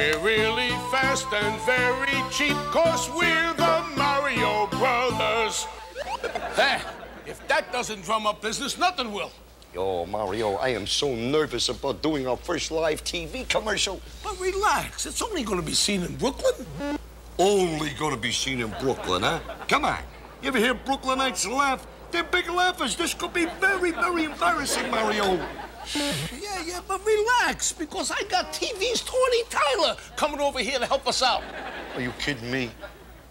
We're really fast and very cheap, cause we're the Mario Brothers. There, if that doesn't drum up business, nothing will. Yo, Mario, I am so nervous about doing our first live TV commercial. But relax, it's only gonna be seen in Brooklyn. Only gonna be seen in Brooklyn, huh? Come on. You ever hear Brooklynites laugh? They're big laughers. This could be very, very embarrassing, Mario. Yeah, yeah, but relax, because I got TV's Tony Tyler coming over here to help us out. Are you kidding me?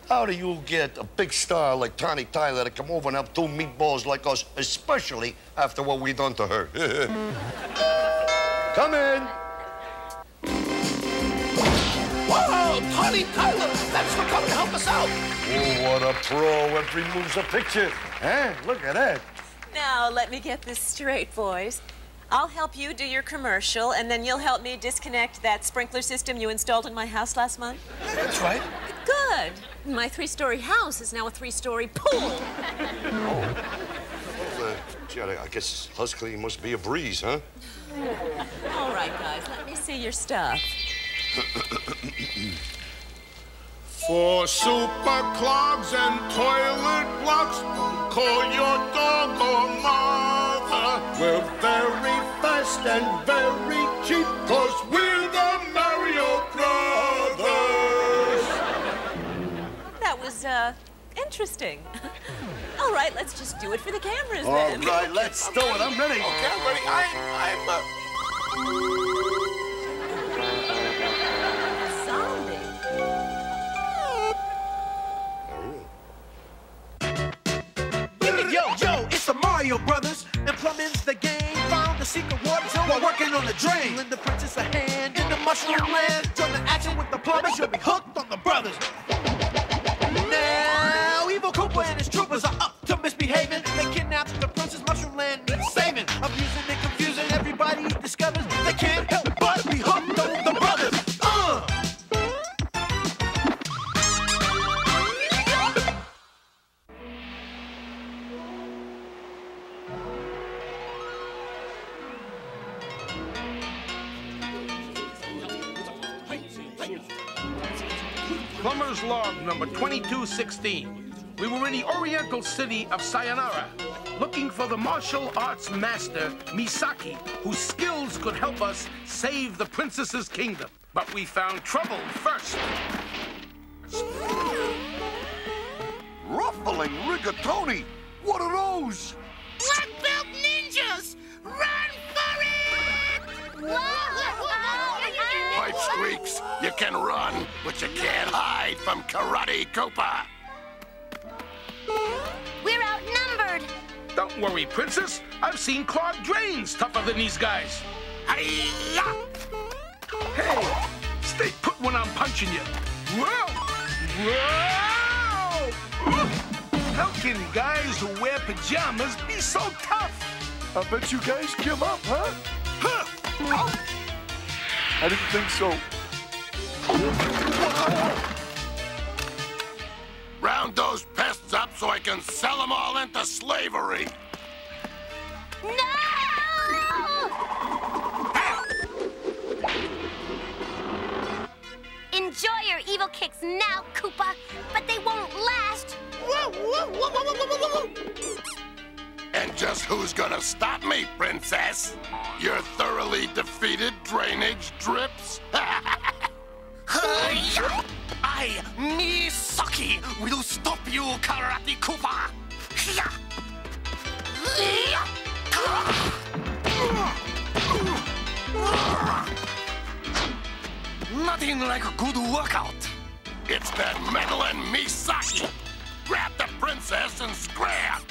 How do you get a big star like Tony Tyler to come over and help two meatballs like us, especially after what we done to her? come in. Whoa, Tony Tyler, thanks for coming to help us out. Oh, what a pro. Every move's a picture. Huh? Look at that. Now, let me get this straight, boys. I'll help you do your commercial, and then you'll help me disconnect that sprinkler system you installed in my house last month? That's right. Good. My three-story house is now a three-story pool. Well, uh, gee, I I guess house cleaning must be a breeze, huh? All right, guys, let me see your stuff. For super clogs and toilet blocks, call your dog or mother. We're very fast and very cheap, cause we're the Mario Brothers. That was, uh, interesting. All right, let's just do it for the cameras, All then. All right, let's do it. I'm ready. Okay, I'm ready. I, I'm, uh... Yo, yo, it's the Mario Brothers, and plumbing's the game. Found the secret water zone while working on the drain. Lend the princess a hand in the mushroom land. Join the action with the plumbers, you'll be hooked on the brothers. Now, Evil Koopa and his troopers are up to misbehaving. Log number 2216. We were in the oriental city of Sayonara, looking for the martial arts master, Misaki, whose skills could help us save the princess's kingdom. But we found trouble first. Ruffling rigatoni. What are those? Black belt ninjas! Run for it! Pipe squeaks. You can run, but you can't hide from Karate Koopa. We're outnumbered! Don't worry, princess. I've seen clogged drains tougher than these guys. Hi-ya! Hey, stay put when I'm punching you. Whoa! Whoa! How can guys who wear pajamas be so tough? I bet you guys give up, huh? Huh? I didn't think so. Round those pests up so I can sell them all into slavery. No! Enjoy your evil kicks now, Koopa, but they won't last. Woo, woo, woo, just who's gonna stop me, princess? Your thoroughly defeated drainage drips? I, Misaki, will stop you, Karate Koopa. Nothing like a good workout. It's that meddling Misaki. Grab the princess and scram.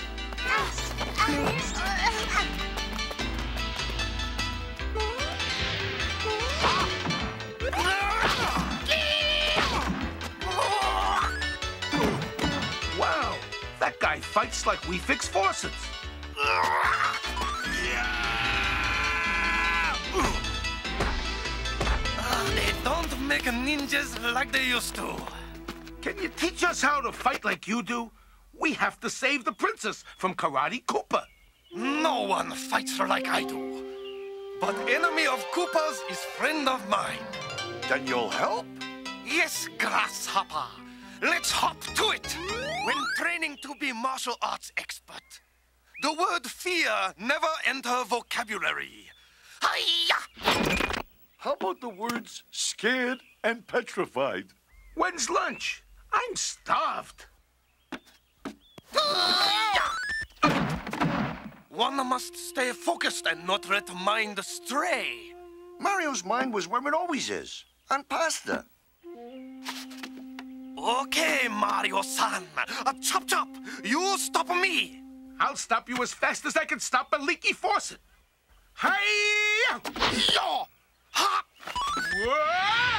Wow, that guy fights like we fix. Uh, they don't make ninjas like they used to. Can you teach us how to fight like you do? We have to save the princess from Karate Koopa. No one fights her like I do. But enemy of Koopa's is friend of mine. Then you'll help? Yes, Grasshopper. Let's hop to it. When training to be martial arts expert, the word fear never enter vocabulary. Hiya! How about the words scared and petrified? When's lunch? I'm starved. One must stay focused and not let mind stray. Mario's mind was where it always is on pasta. Okay, Mario-san. Uh, chop chop, you stop me. I'll stop you as fast as I can stop a leaky faucet. Hey! Yo! Ha! Whoa!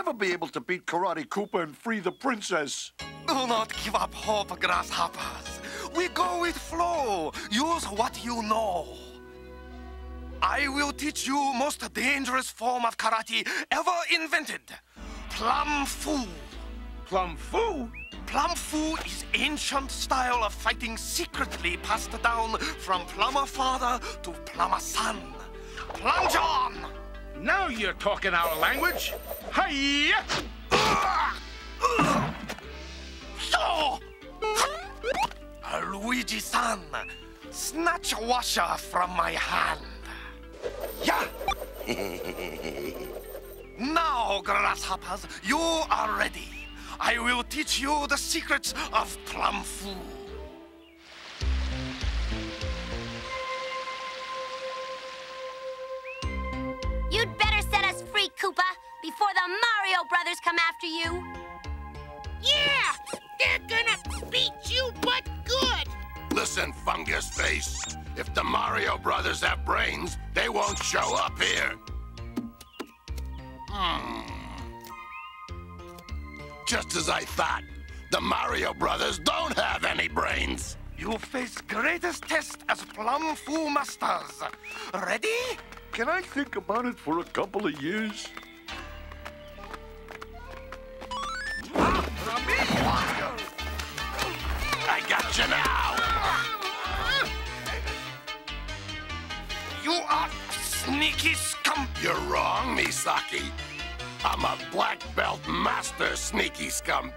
Never be able to beat Karate Koopa and free the princess. Do not give up hope, grasshoppers. We go with flow. Use what you know. I will teach you most dangerous form of karate ever invented. Plum Fu. Plum Fu? Plum Fu is ancient style of fighting secretly passed down from plumber father to plumber son. Plunge John! Now you're talking our language. Hey! So! Luigi-san, snatch a washer from my hand. Yeah! now, grasshoppers, you are ready. I will teach you the secrets of Plum Fu. You'd better set us free, Koopa, before the Mario brothers come after you. Yeah! They're gonna beat you, but good! Listen, Fungus Face. If the Mario brothers have brains, they won't show up here. Hmm. Just as I thought. The Mario brothers don't have any brains. You face greatest test as Plum Fu masters. Ready? Can I think about it for a couple of years? I got you now. You are sneaky scum. You're wrong, Misaki. I'm a black belt master sneaky scum.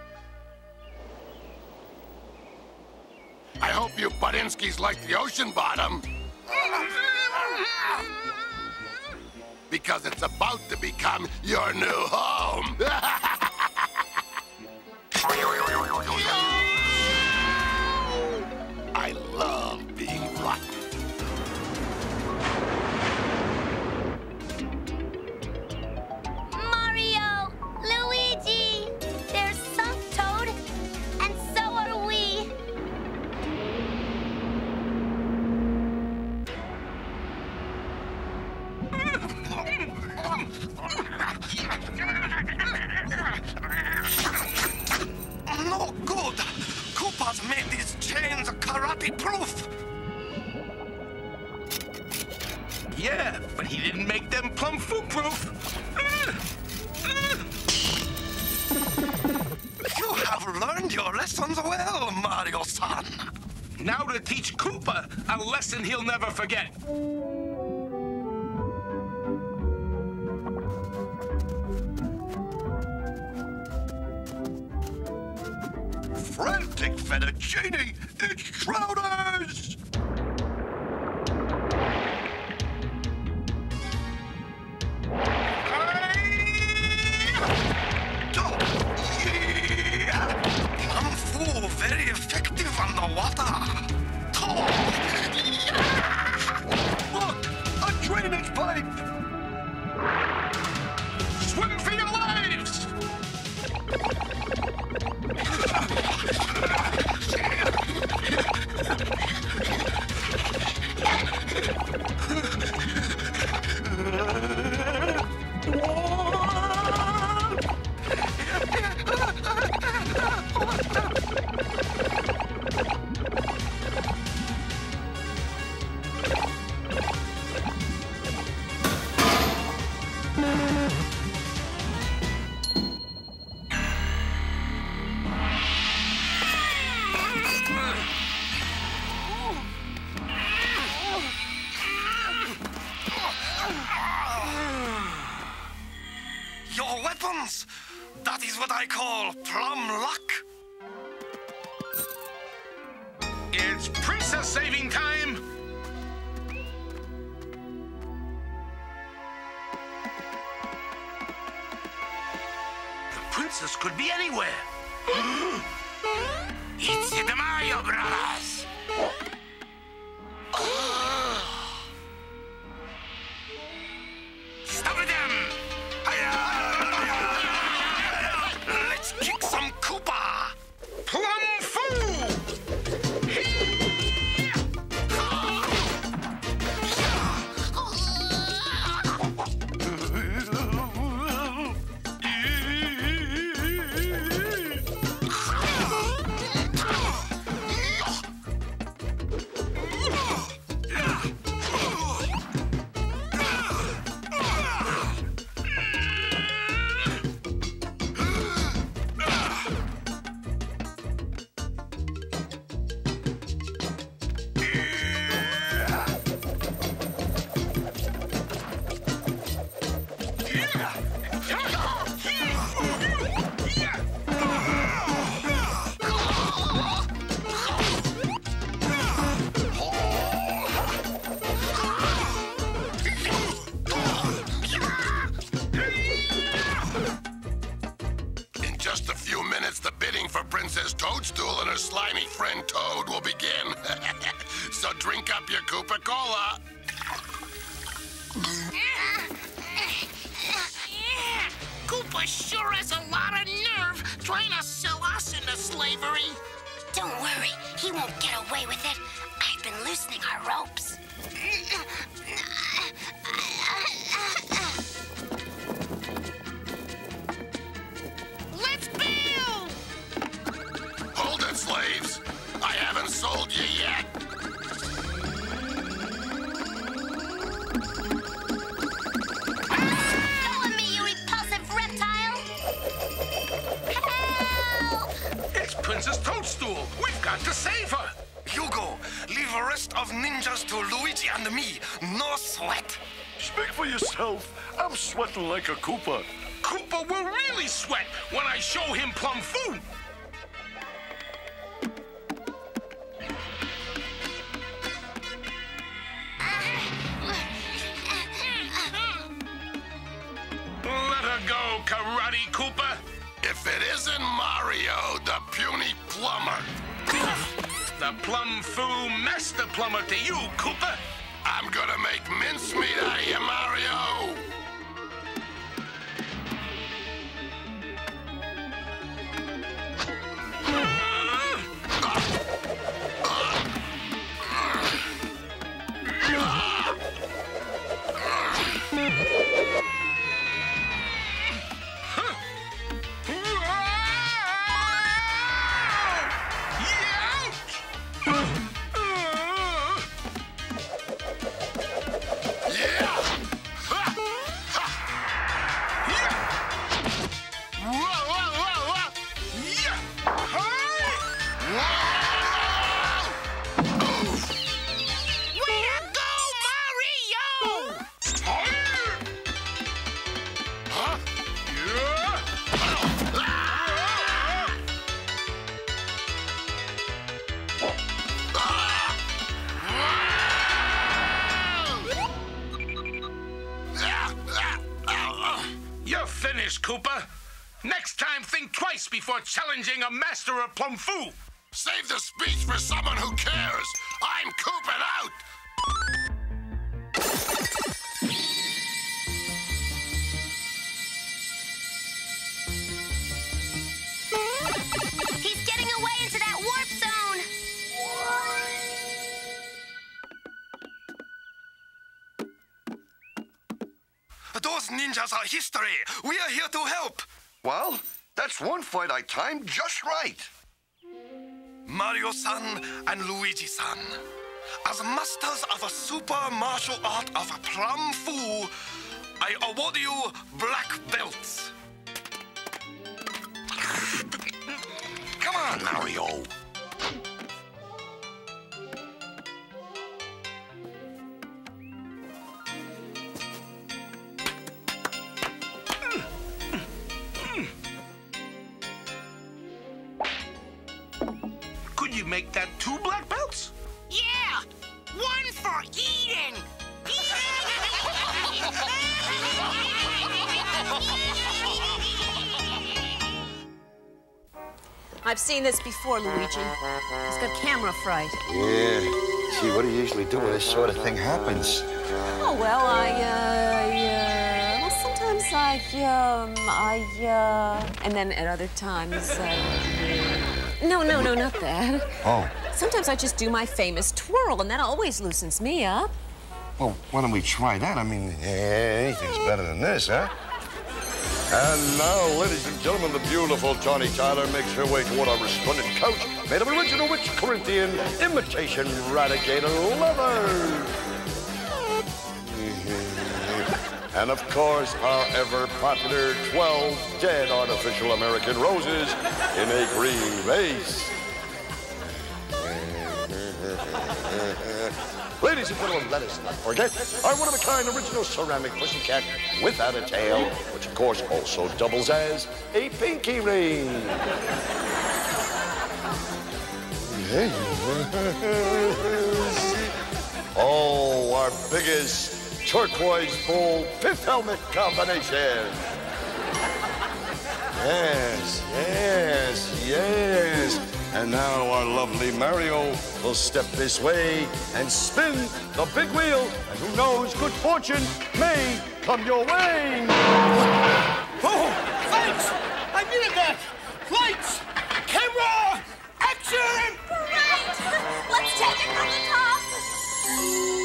I hope you Budinskis like the ocean bottom. Because it's about to become your new home. sweating like a Koopa. Koopa will really sweat when I show him Plum a master of Plum Fu. As masters of a super martial art of a Plum Fu, I award you black belts. Come on, Mario. Seen this before, Luigi. He's got camera fright. Yeah. Gee, what do you usually do when this sort of thing happens? Oh, well, I, uh, I, uh, well, sometimes I, um, I, uh, and then at other times, I, uh, no, no, no, not that. Oh. Sometimes I just do my famous twirl, and that always loosens me up. Well, why don't we try that? I mean, anything's better than this, huh? And now, ladies and gentlemen, the beautiful Johnny Tyler makes her way toward our resplendent couch made of original rich Corinthian imitation radicator leather. And of course, our ever popular 12 dead artificial American roses in a green vase. Ladies and forget our one-of-a-kind original ceramic pussycat without a tail, which of course also doubles as a pinky ring. Oh, our biggest turquoise bull fifth helmet combination. Yes, yes, yes. And now our lovely Mario will step this way and spin the big wheel. And who knows, good fortune may come your way. Oh, thanks! I needed that! Lights! Camera! Action! Great! Let's take it from the top.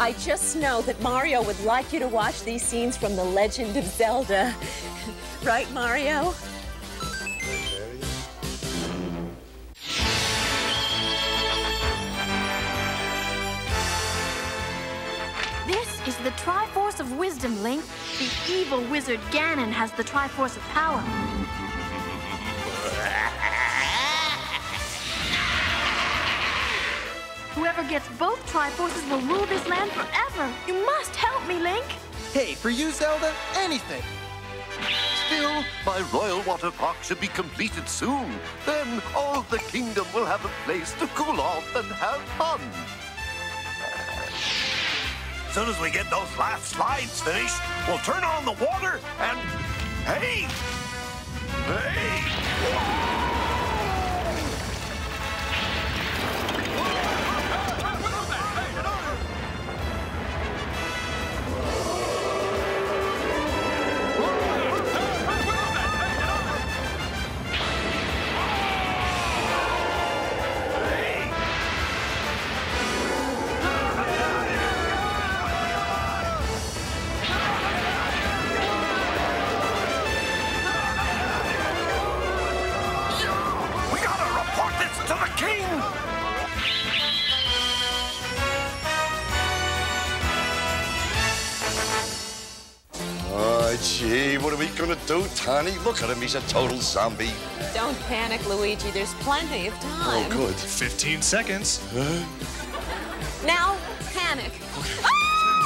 I just know that Mario would like you to watch these scenes from The Legend of Zelda. right, Mario? This is the Triforce of Wisdom, Link. The evil wizard Ganon has the Triforce of Power. Whoever gets both Triforces will rule this land forever. You must help me, Link. Hey, for you, Zelda, anything. Still, my royal water park should be completed soon. Then all the kingdom will have a place to cool off and have fun. As Soon as we get those last slides finished, we'll turn on the water and... Hey! Hey! We king! Oh, gee, what are we gonna do, Tiny? Look at him, he's a total zombie. Don't panic, Luigi. There's plenty of oh, time. Oh, good. 15 seconds. Now, panic. 10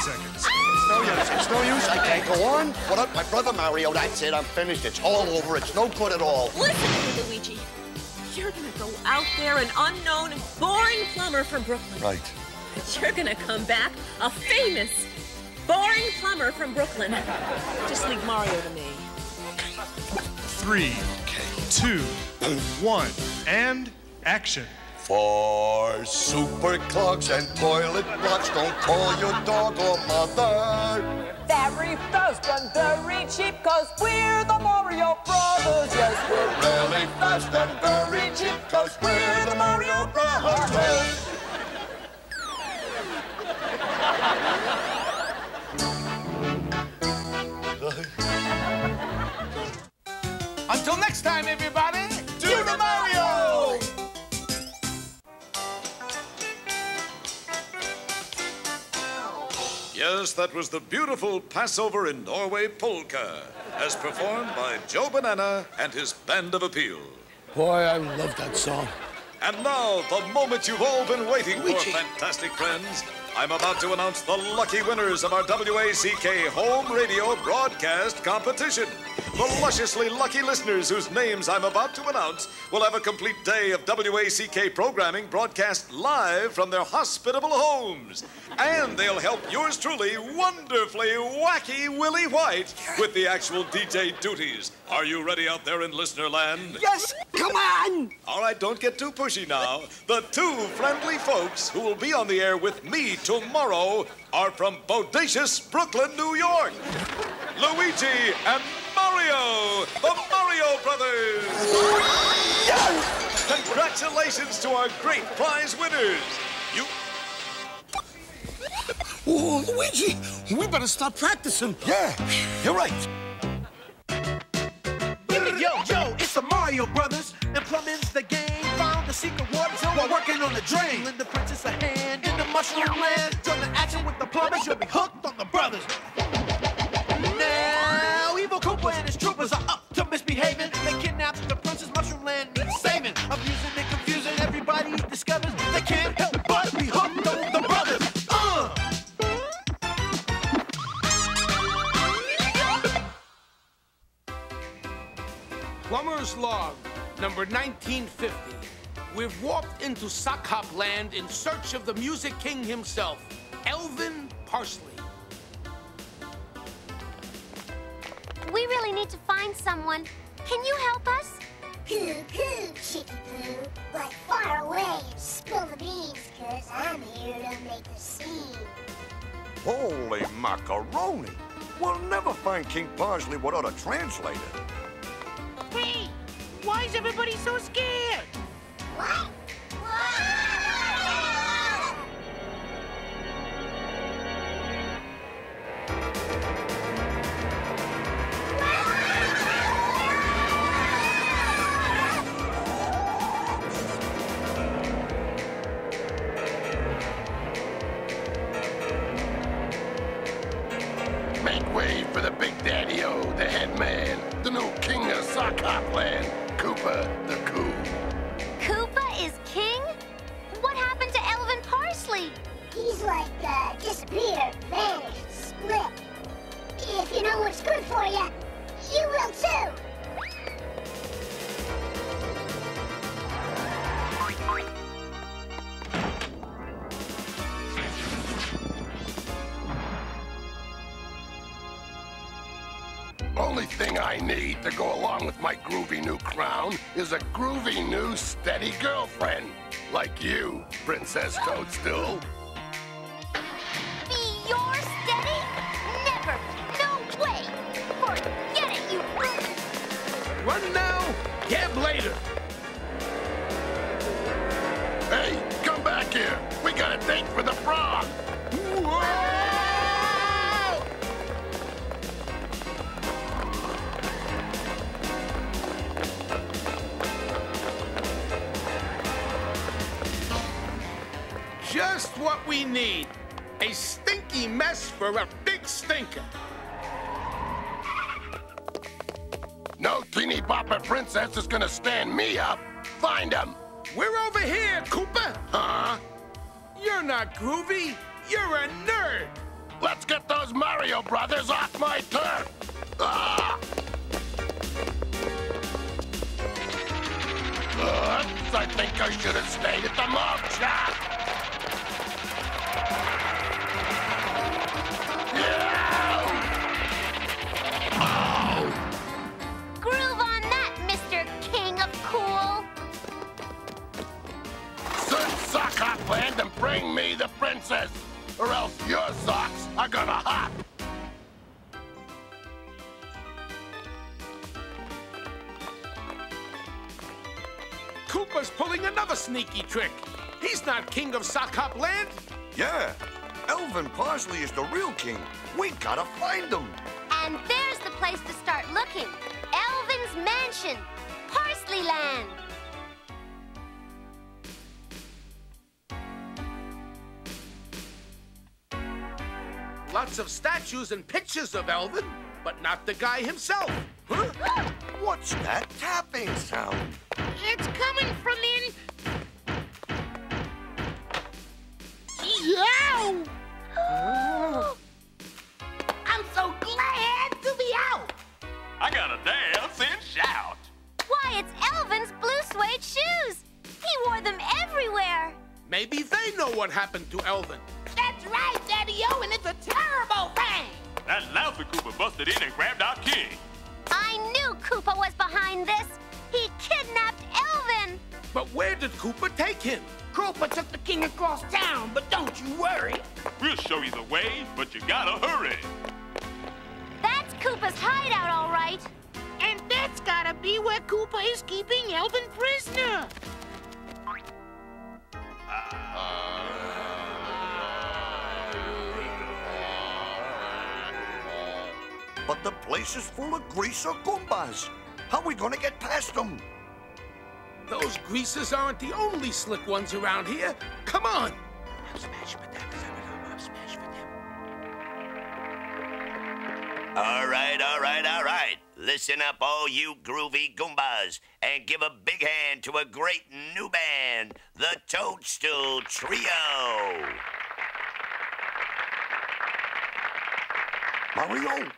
Seconds. Ah! It's no use, it's no use. I can't go on. What up, my brother Mario? That's it, I'm finished. It's all over. It's no good at all. Listen to me, Luigi. You're gonna go out there an unknown, boring plumber from Brooklyn. Right. But you're gonna come back a famous, boring plumber from Brooklyn. Just leave Mario to me. Three, two, one, and action. For super clogs and toilet blocks, don't call your dog or mother. Very fast and very cheap, cause we're the Mario Brothers. Yes, we're Really fast and very cheap, cause we're the Mario Brothers. Until next time, everybody, Yes, that was the beautiful Passover in Norway polka, as performed by Joe Banana and his Band of Appeal. Boy, I love that song. And now, the moment you've all been waiting for, fantastic friends, I'm about to announce the lucky winners of our WACK home radio broadcast competition. The lusciously lucky listeners whose names I'm about to announce will have a complete day of WACK programming broadcast live from their hospitable homes. And they'll help yours truly, wonderfully wacky Willie White, with the actual DJ duties. Are you ready out there in listener land? Yes, come on! All right, don't get too pushy now. The two friendly folks who will be on the air with me tomorrow are from bodacious Brooklyn, New York. Luigi and Mario, the Mario Brothers. Congratulations to our great prize winners. You Oh, Luigi, we better start practicing. Yeah, you're right. Yo, yo, it's the Mario Brothers, and plumbing's the game. Found the secret water zone while working on the drain. Lend the princess a hand in the mushroom land. Join the action with the plumbers, you'll be hooked on the brothers. Now, Evil Koopa and his troopers are up to misbehaving. They kidnapped the princess, mushroom land needs saving. Abusing and confusing, everybody discovers they can't help but be hooked on the brothers. Uh! Plumber's Log, number 1950. We've walked into Sock Hop Land in search of the music king himself, Elvin Parsley. We really need to find someone. Can you help us? Coo coo, Chicky Poo. But far away, spill the beans, cause I'm here to make the scene. Holy macaroni! We'll never find King Parsley without a translator. Hey, why is everybody so scared? What? Make is king. We gotta find them. And there's the place to start looking. Elvin's Mansion, Parsley Land. Lots of statues and pictures of Elvin, but not the guy himself. Huh? What's that tapping sound? Place is full of greaser Goombas. How we gonna get past them? Those greasers aren't the only slick ones around here. Come on. All right, all right, all right. Listen up, all you groovy Goombas, and give a big hand to a great new band, the Toadstool Trio. Mario,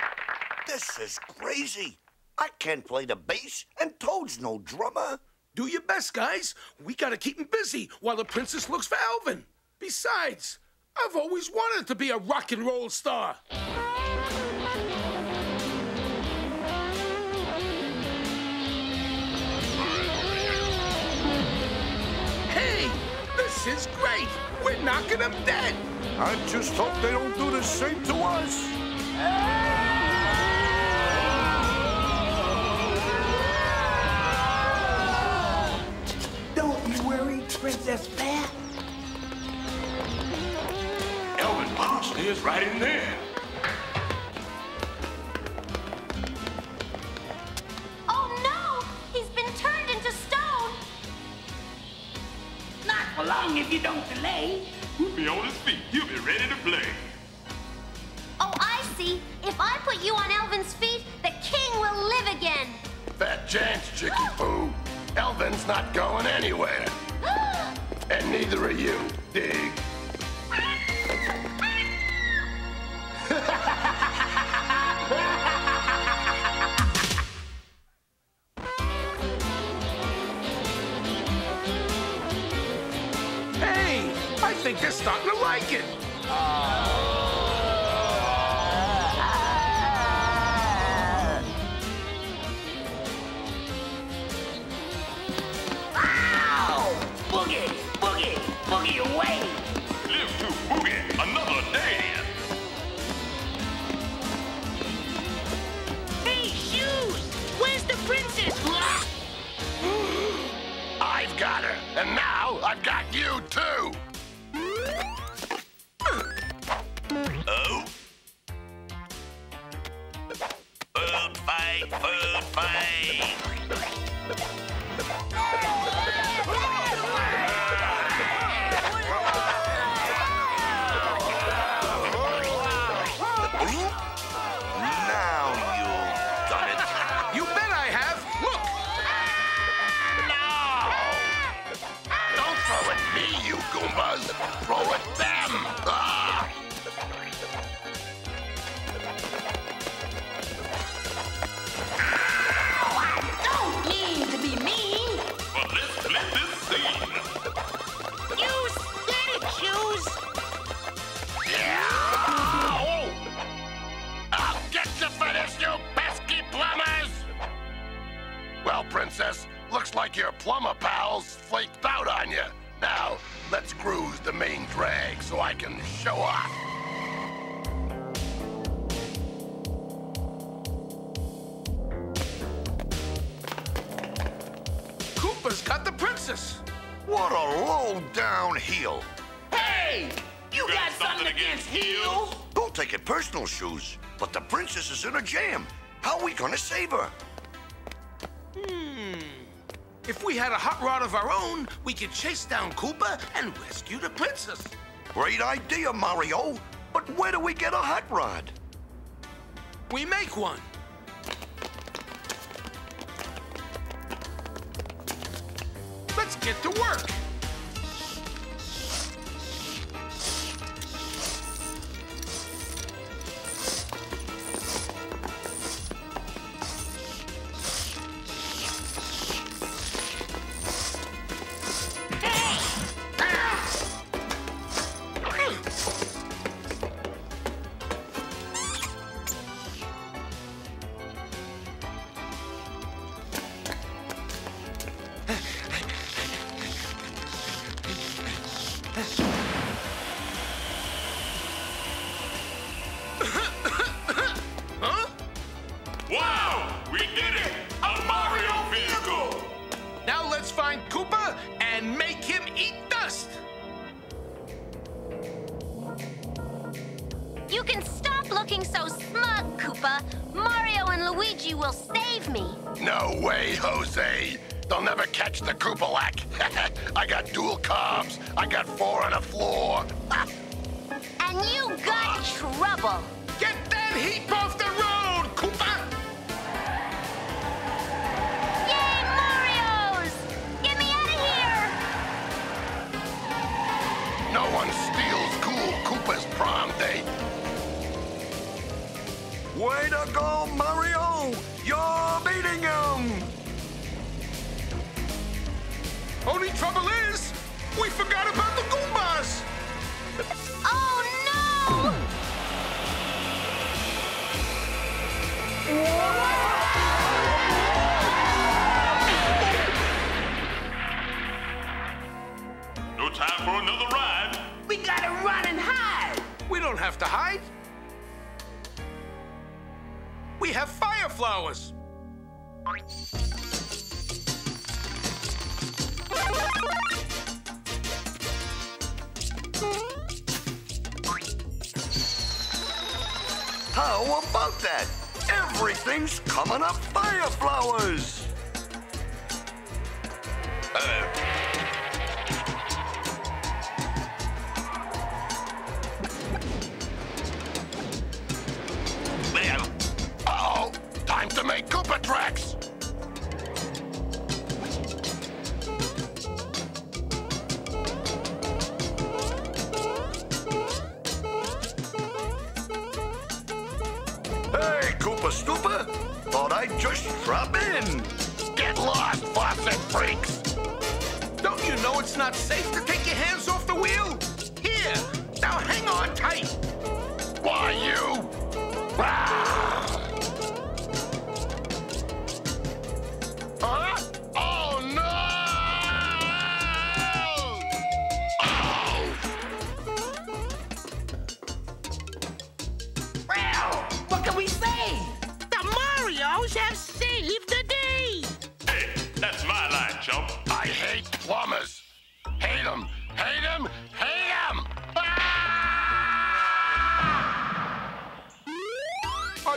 this is crazy. I can't play the bass, and Toad's no drummer. Do your best, guys. We gotta keep him busy while the princess looks for Elvin. Besides, I've always wanted to be a rock and roll star. Hey, this is great. We're knocking them dead. I just hope they don't do the same to us. Don't Princess Fair. Elvin Parsley is right in there. Oh no! He's been turned into stone. Not for long if you don't delay. Put me on his feet. He'll be ready to play. Oh, I see. If I put you on Elvin's feet, the king will live again. Fat chance, Chicky Poo. Elvin's not going anywhere. And neither are you, dig? Hey, I think they're starting to like it. Ow! And now I've got you too. Heel. Hey, you got something against heels? Don't take it personal, Shoes. But the princess is in a jam. How are we gonna save her? Hmm. If we had a hot rod of our own, we could chase down Koopa and rescue the princess. Great idea, Mario. But where do we get a hot rod? We make one. Let's get to work. Coming up fire flowers!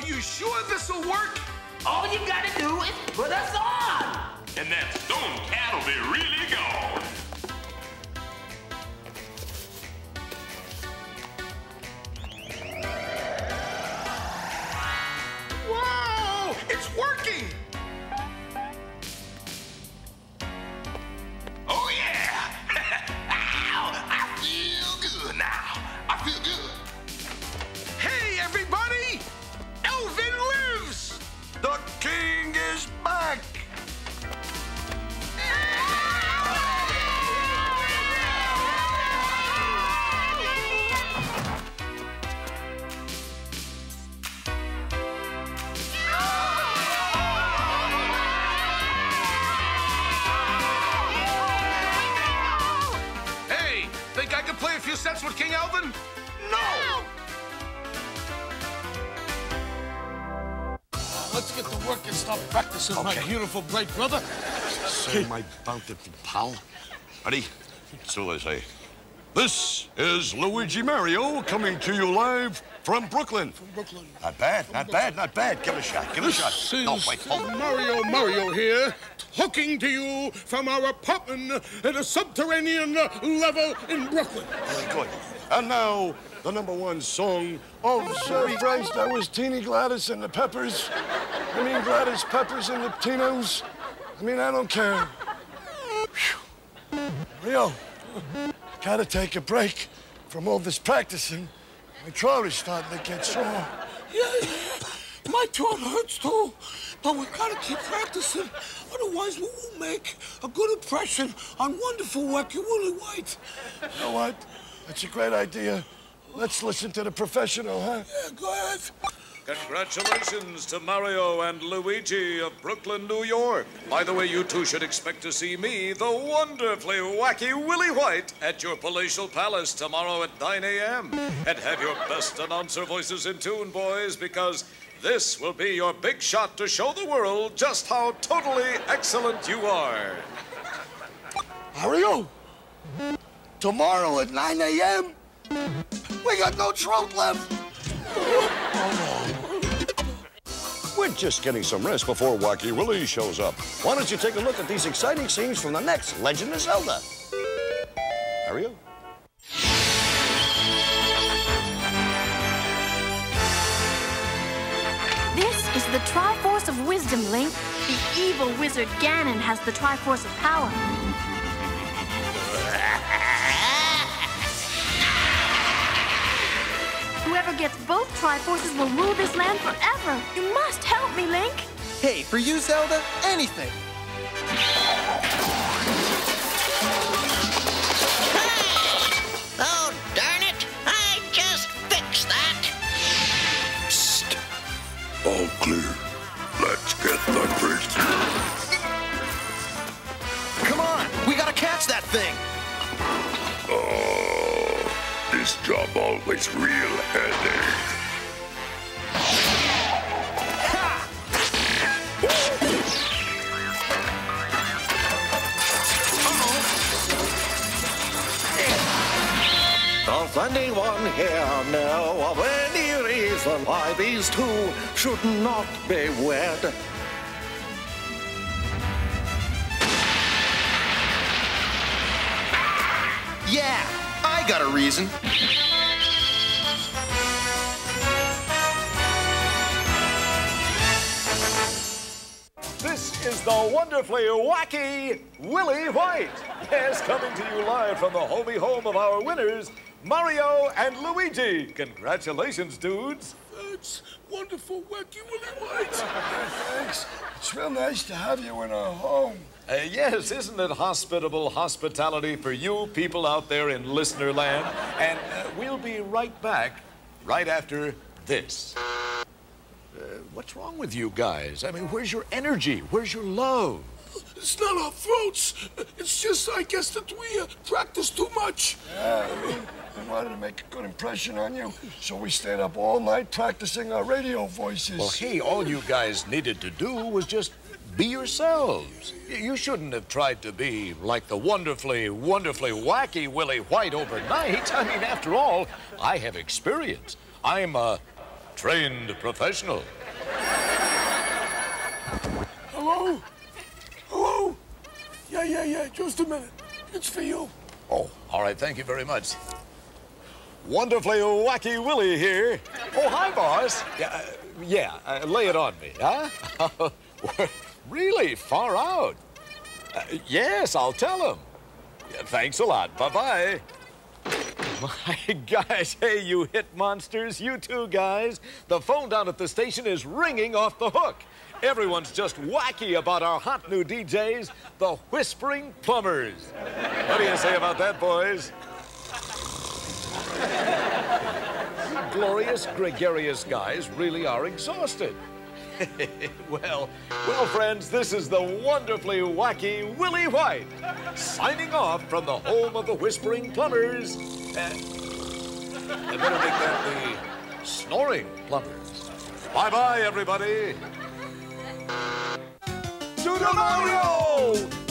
You sure this'll work? All you gotta do is put us on. And that stone cat'll be really gone. My beautiful bright brother. Say my bountiful pal. Ready? So I say. This is Luigi Mario coming to you live from Brooklyn. From Brooklyn. Not bad, not bad, not bad. Give it a shot, give it a shot. Is No, wait, hold on. Mario Mario here, talking to you from our apartment at a subterranean level in Brooklyn. Very good. And now, the number one song of Sorry Christ, that was Teeny Gladys and the Peppers. I mean, Gladys Peppers and the Tinos. I mean, I don't care. Phew. Rio, gotta take a break from all this practicing. My throat is starting to get sore. Yeah, yeah. My throat hurts too. But we gotta keep practicing. Otherwise, we won't make a good impression on wonderful Wacky Willie White. You know what? That's a great idea. Let's listen to the professional, huh? Yeah, go ahead. Congratulations to Mario and Luigi of Brooklyn, New York. By the way, you two should expect to see me, the wonderfully wacky Willie White, at your palatial palace tomorrow at 9 a.m. And have your best announcer voices in tune, boys, because this will be your big shot to show the world just how totally excellent you are. Mario, tomorrow at 9 a.m., we got no trout left. We're just getting some rest before Wacky Willie shows up. Why don't you take a look at these exciting scenes from the next Legend of Zelda? Mario? This is the Triforce of Wisdom, Link. The evil wizard Ganon has the Triforce of Power. Whoever gets both Triforces will rule this land forever. You must help me, Link. Hey, for you, Zelda, anything. Hmm. Oh, darn it! I just fixed that! Psst. All clear. Let's get the breakthrough. Come on, we gotta catch that thing. Oh, this job always real headache. Does anyone here know of any reason why these two should not be wed? Yeah, I got a reason. This is the wonderfully wacky Willie White. Yes, coming to you live from the homey home of our winners, Mario and Luigi. Congratulations, dudes. Thanks. Wonderful, wacky Willie White. Thanks. It's real nice to have you in our home. Uh, yes, isn't it hospitable hospitality for you people out there in listener land? And uh, we'll be right back right after this. Uh, what's wrong with you guys? I mean, where's your energy? Where's your love? It's not our faults. It's just, I guess, that we uh, practice too much. Yeah, I mean, we wanted to make a good impression on you, so we stayed up all night practicing our radio voices. Well, hey, all you guys needed to do was just be yourselves. You shouldn't have tried to be like the wonderfully, wonderfully wacky Willie White overnight. I mean, after all, I have experience. I'm a trained professional. Hello? Hello? Yeah, yeah, yeah. Just a minute. It's for you. Oh, all right, thank you very much. Wonderfully wacky Willie here. Oh, hi, boss. Yeah, uh, yeah uh, lay it on me, huh? really, far out. Uh, yes, I'll tell him. Yeah, thanks a lot. Bye-bye. My guys, hey, you hit monsters, you two guys. The phone down at the station is ringing off the hook. Everyone's just wacky about our hot new DJs, the Whispering Plumbers. What do you say about that, boys? Glorious, gregarious guys really are exhausted. well, well, friends, this is the wonderfully wacky Willie White signing off from the home of the Whispering Plumbers. Uh, better make that the Snoring Plumbers. Bye bye, everybody. Super Mario!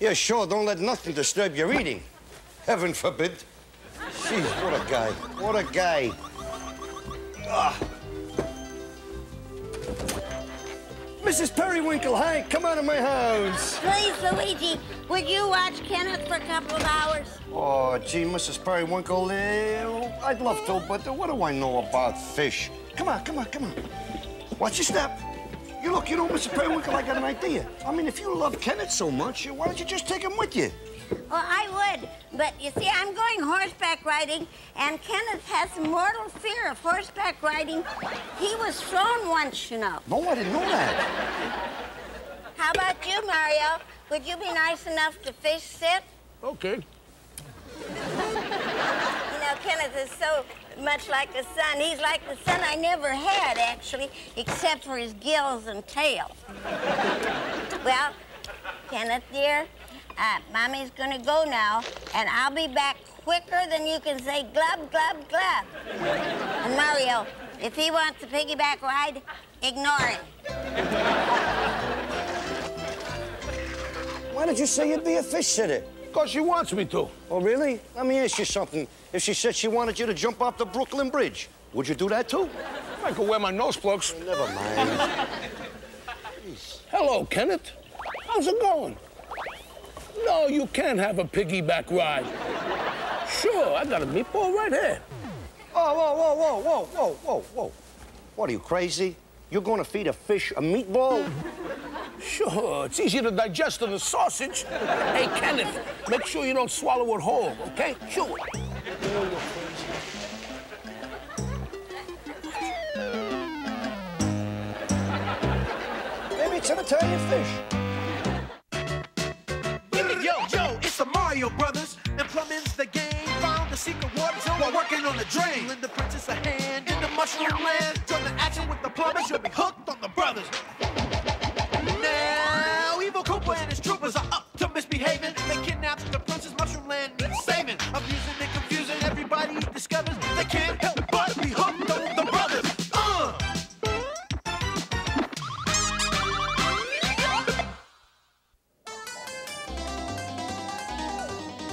Yeah, sure, don't let nothing disturb your eating. Heaven forbid. Jeez, what a guy. What a guy. Ah. Mrs. Periwinkle, hi, come out of my house. Please, Luigi, would you watch Kenneth for a couple of hours? Oh, gee, Mrs. Periwinkle, eh, I'd love to, but what do I know about fish? Come on, come on, come on. Watch your step. You look, you know, Mr. Periwinkle, I got an idea. I mean, if you love Kenneth so much, why don't you just take him with you? Well, I would, but you see, I'm going horseback riding, and Kenneth has a mortal fear of horseback riding. He was thrown once, you know. No, I didn't know that. How about you, Mario? Would you be nice enough to fish sit? Okay. You know, Kenneth is so much like a son. He's like the son I never had, actually, except for his gills and tail. well, Kenneth, dear, uh, Mommy's gonna go now, and I'll be back quicker than you can say glub, glub, glub. And Mario, if he wants a piggyback ride, ignore him. Why did you say you'd be a fish sitter? Because she wants me to. Oh, really? Let me ask you something. If she said she wanted you to jump off the Brooklyn Bridge, would you do that too? I could wear my nose plugs. never mind. Hello, Kenneth. How's it going? No, you can't have a piggyback ride. Sure, I got a meatball right here. Oh, whoa, whoa, whoa, whoa, whoa, whoa, whoa. What are you, crazy? You're gonna feed a fish a meatball? Sure, it's easier to digest than a sausage. Hey, Kenneth, make sure you don't swallow it whole, okay? Chew it. Maybe it's an Italian fish. Yo, yo, it's the Mario Brothers, and plumbing's the game. Found the secret water zone while working on the drain. Lend the princess a hand in the mushroom land. Join the action with the plumbers, you'll be hooked on the brothers. Now, Evil Koopa and his troopers are up to misbehaving. They kidnapped the princess, mushroom land needs saving. Abusing and confusing, everybody discovers they can't help but be hooked on the brothers. Uh!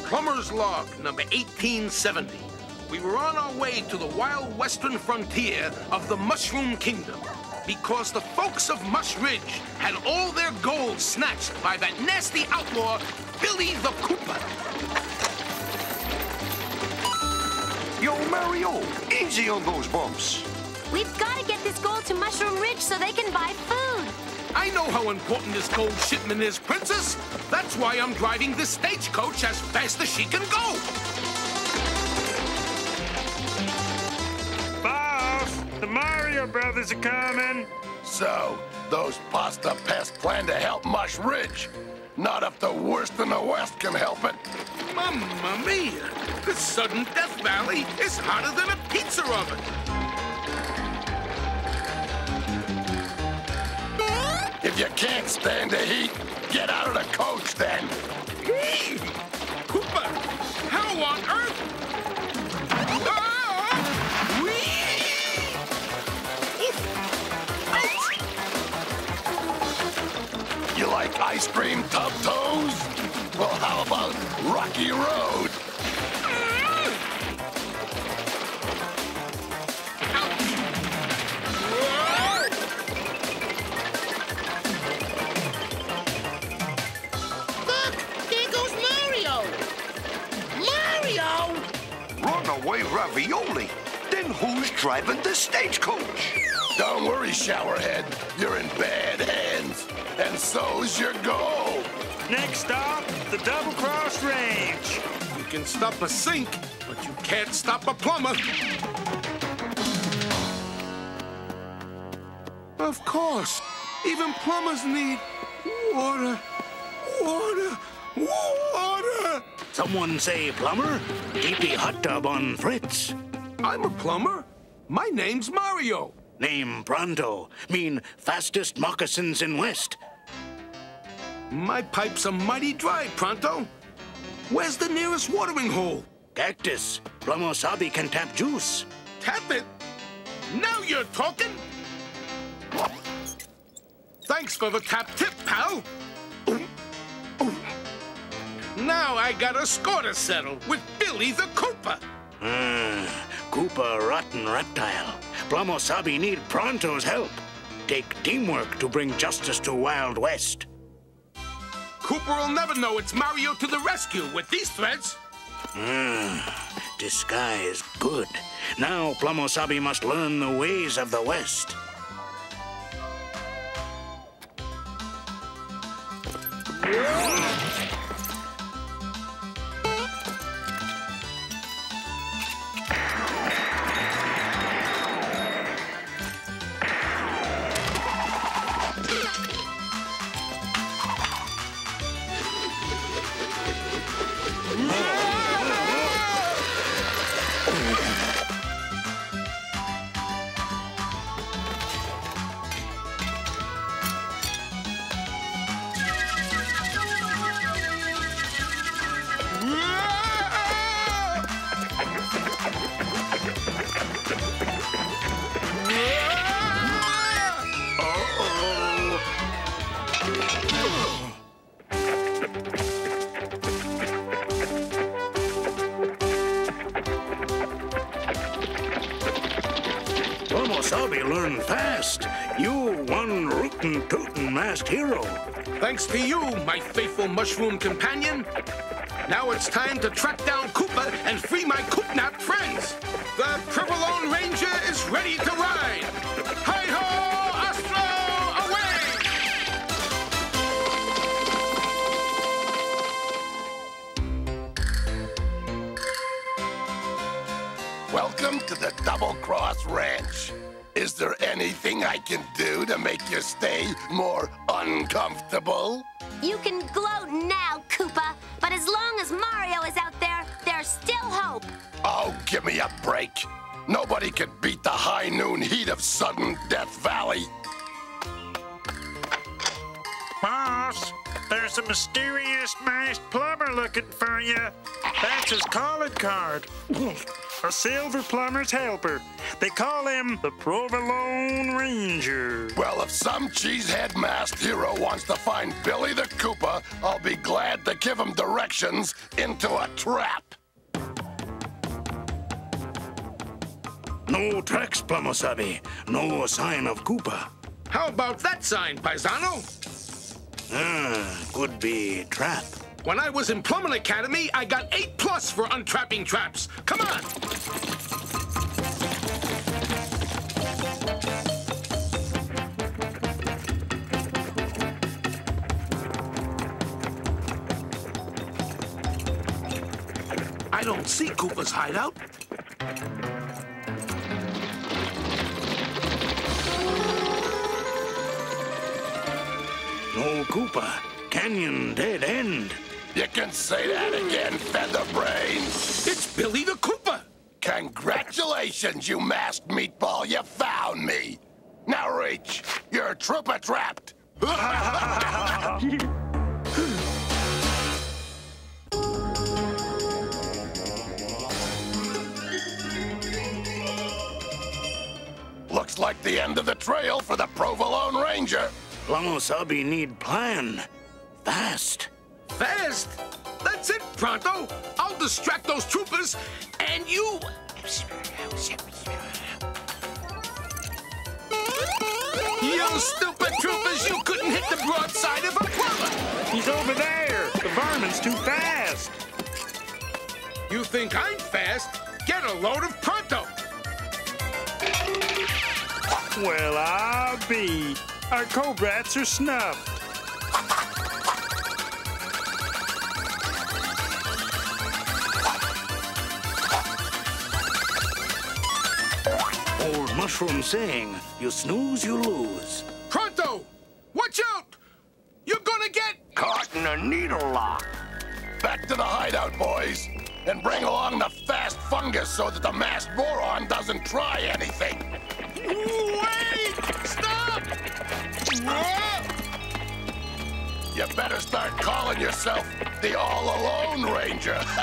Plumber's Log, number 1870. We were on our way to the wild western frontier of the Mushroom Kingdom because the folks of Mush Ridge had all their gold snatched by that nasty outlaw, Billy the Koopa. Yo, Mario, easy on those bumps. We've got to get this gold to Mushroom Ridge so they can buy food. I know how important this gold shipment is, Princess. That's why I'm driving this stagecoach as fast as she can go. The Mario Brothers are coming. So, those pasta pests plan to help Mush Ridge. Not if the worst in the West can help it. Mamma mia! This sudden death valley is hotter than a pizza oven. If you can't stand the heat, get out of the coach then. Hey! Koopa, how on earth? Like ice cream tub toes? Well, how about Rocky Road? Look, there goes Mario. Mario! Runaway ravioli. Then who's driving the stagecoach? Don't worry, showerhead. You're in bad hands. And so's your goal. Next stop, the Double Cross Range. You can stop a sink, but you can't stop a plumber. Of course. Even plumbers need water. Water. Water. Someone say plumber? Keep the hot tub on Fritz. I'm a plumber. My name's Mario. Name Pronto. Mean fastest moccasins in West. My pipes are mighty dry, Pronto. Where's the nearest watering hole? Cactus. Plumosabi can tap juice. Tap it. Now you're talking. Thanks for the tap tip, pal. Now I got a score to settle with Billy the Cooper. Ah, Koopa rotten reptile. Plumosabi need Pronto's help. Take teamwork to bring justice to Wild West. Cooper will never know it's Mario to the rescue with these threads. Ah, disguise good. Now Plumosabi must learn the ways of the West. Thanks to you, my faithful mushroom companion. Now it's time to track down Koopa and free my Koopnap friends. The Provolone Ranger is ready to ride. Hi-ho! Welcome to the Double Cross Ranch. Is there anything I can do to make your stay more uncomfortable? You can gloat now, Koopa, but as long as Mario is out there, there's still hope. Oh, give me a break. Nobody can beat the high noon heat of sudden Death Valley. Boss, there's a mysterious masked plumber looking for you. That's his calling card. a silver plumber's helper. They call him the Provolone Ranger. Well, if some cheesehead masked hero wants to find Billy the Koopa, I'll be glad to give him directions into a trap. No tracks, Plamosabi. No sign of Koopa. How about that sign, Paisano? Ah, could be trap. When I was in Plummet Academy, I got 8 plus for untrapping traps. Come on! I don't see Koopa's hideout. No Koopa. Canyon dead end. You can say that again, Featherbrain. It's Billy the Koopa. Congratulations, you masked meatball. You found me. Now reach. You're trooper trapped. Looks like the end of the trail for the Provolone Ranger. Plamosabi need plan. Fast. Fast? That's it, Pronto. I'll distract those troopers, and you... You stupid troopers, you couldn't hit the broadside of a plumber! He's over there. The varmin's too fast. You think I'm fast? Get a load of Pronto! Well, I'll be. Our cobrats are snuffed. Old mushroom saying, you snooze, you lose. Pronto! Watch out! You're gonna get... Caught in a needle lock. Back to the hideout, boys. And bring along the fast fungus so that the masked moron doesn't try anything. Wait! Stop! You better start calling yourself the All Alone Ranger.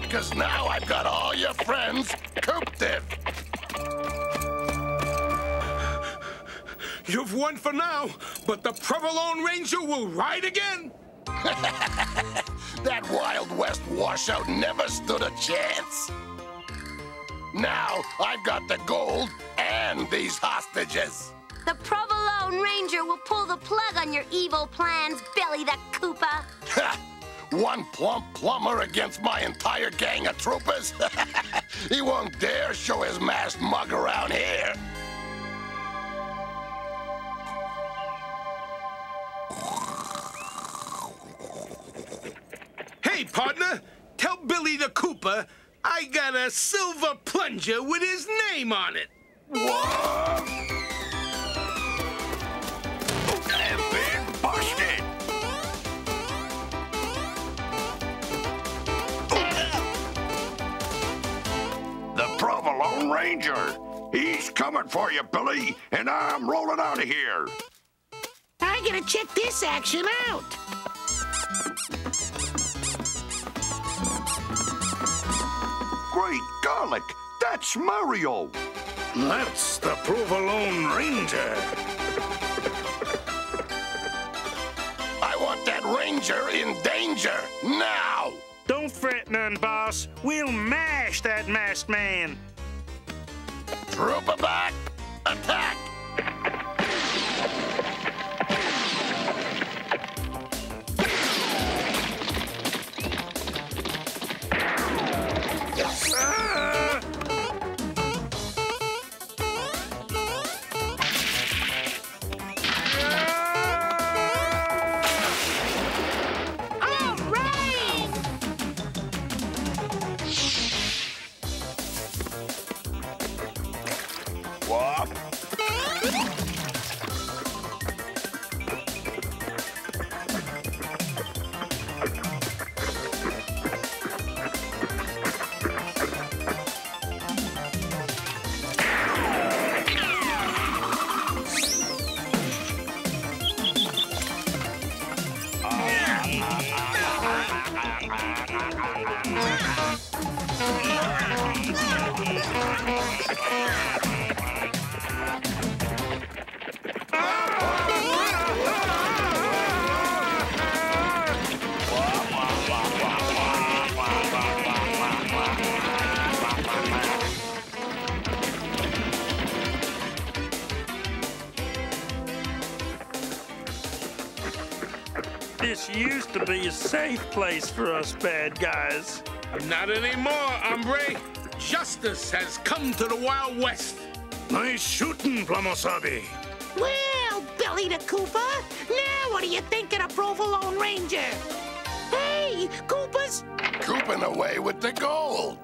Because now I've got all your friends cooped in. You've won for now, but the Provolone Ranger will ride again! That Wild West washout never stood a chance. Now I've got the gold and these hostages. The Provolone Ranger will pull the plug on your evil plans, Billy the Koopa. Ha! One plump plumber against my entire gang of troopers? he won't dare show his masked mug around here. Hey, partner, tell Billy the Koopa I got a silver plunger with his name on it. What? The Lone Ranger. He's coming for you, Billy, and I'm rolling out of here. I gotta check this action out. Great garlic! That's Mario! That's the Provolone Ranger. I want that ranger in danger now. Don't fret none, boss. We'll mash that masked man. Trooper back. attack! Safe place for us bad guys. Not anymore, hombre. Justice has come to the Wild West. Nice shooting, Plamosabi. Well, Billy the Koopa, now what do you think of the Provolone Ranger? Hey, Coopers! Cooping away with the gold.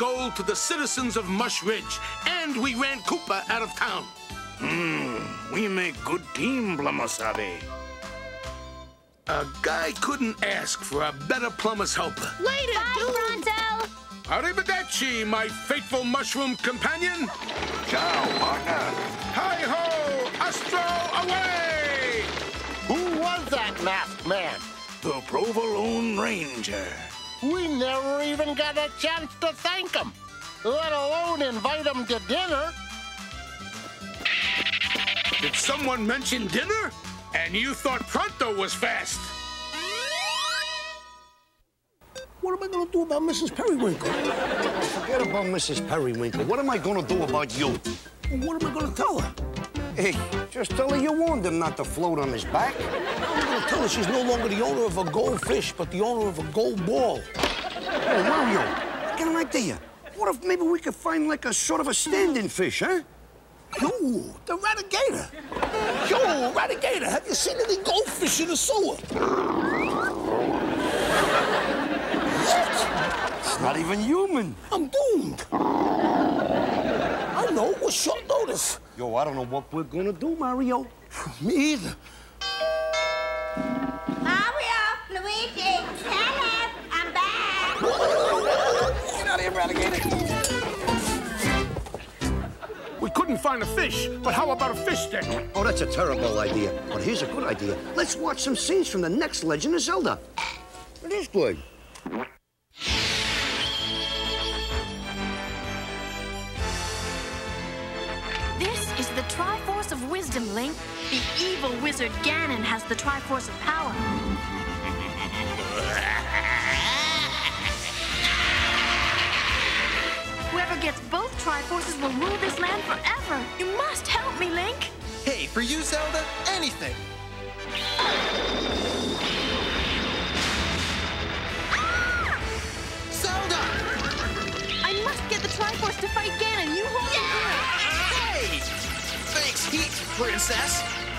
Gold to the citizens of Mush Ridge, and we ran Koopa out of town. Hmm, we make good team, Plamosabi. A guy couldn't ask for a better plumber's helper. Later, Bye, Pronto! Arrivederci, my faithful mushroom companion. Ciao, partner. Hi ho, Astro, away! Who was that masked man? The Provolone Ranger. We never even got a chance to thank him, let alone invite him to dinner. Did someone mention dinner? And you thought Pronto was fast. What am I going to do about Mrs. Periwinkle? Forget about Mrs. Periwinkle. What am I gonna do about you? What am I going to tell her? Hey, just tell her you warned him not to float on his back. I'm to tell her she's no longer the owner of a goldfish, but the owner of a gold ball. Oh, Mario, I got an idea. What if maybe we could find like a sort of a stand-in fish, huh? Yo, the ratigator. Yo, ratigator, have you seen any goldfish in the sewer? what? It's not even human. I'm doomed. I know, with short notice. Yo, I don't know what we're gonna do, Mario. Me either. Mario, Luigi, hello, I'm back. Get out of here, ratigator. We couldn't couldn't find a fish, but how about a fish stick? Oh, that's a terrible idea. But here's a good idea. Let's watch some scenes from the next Legend of Zelda. It is good. Wizard Ganon has the Triforce of Power. Whoever gets both Triforces will rule this land forever. You must help me, Link. Hey, for you, Zelda, anything. Zelda! I must get the Triforce to fight Ganon. You hold it Hey! Thanks, Heat, Princess.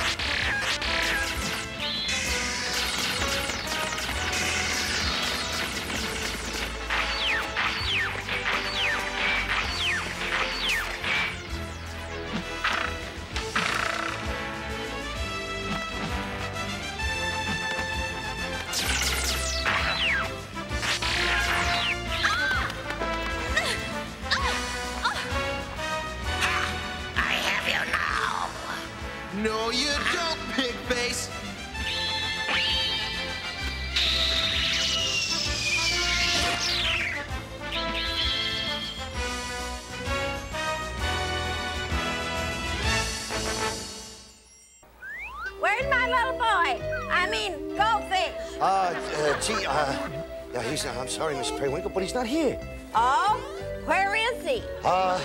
Here. Oh, where is he? Uh,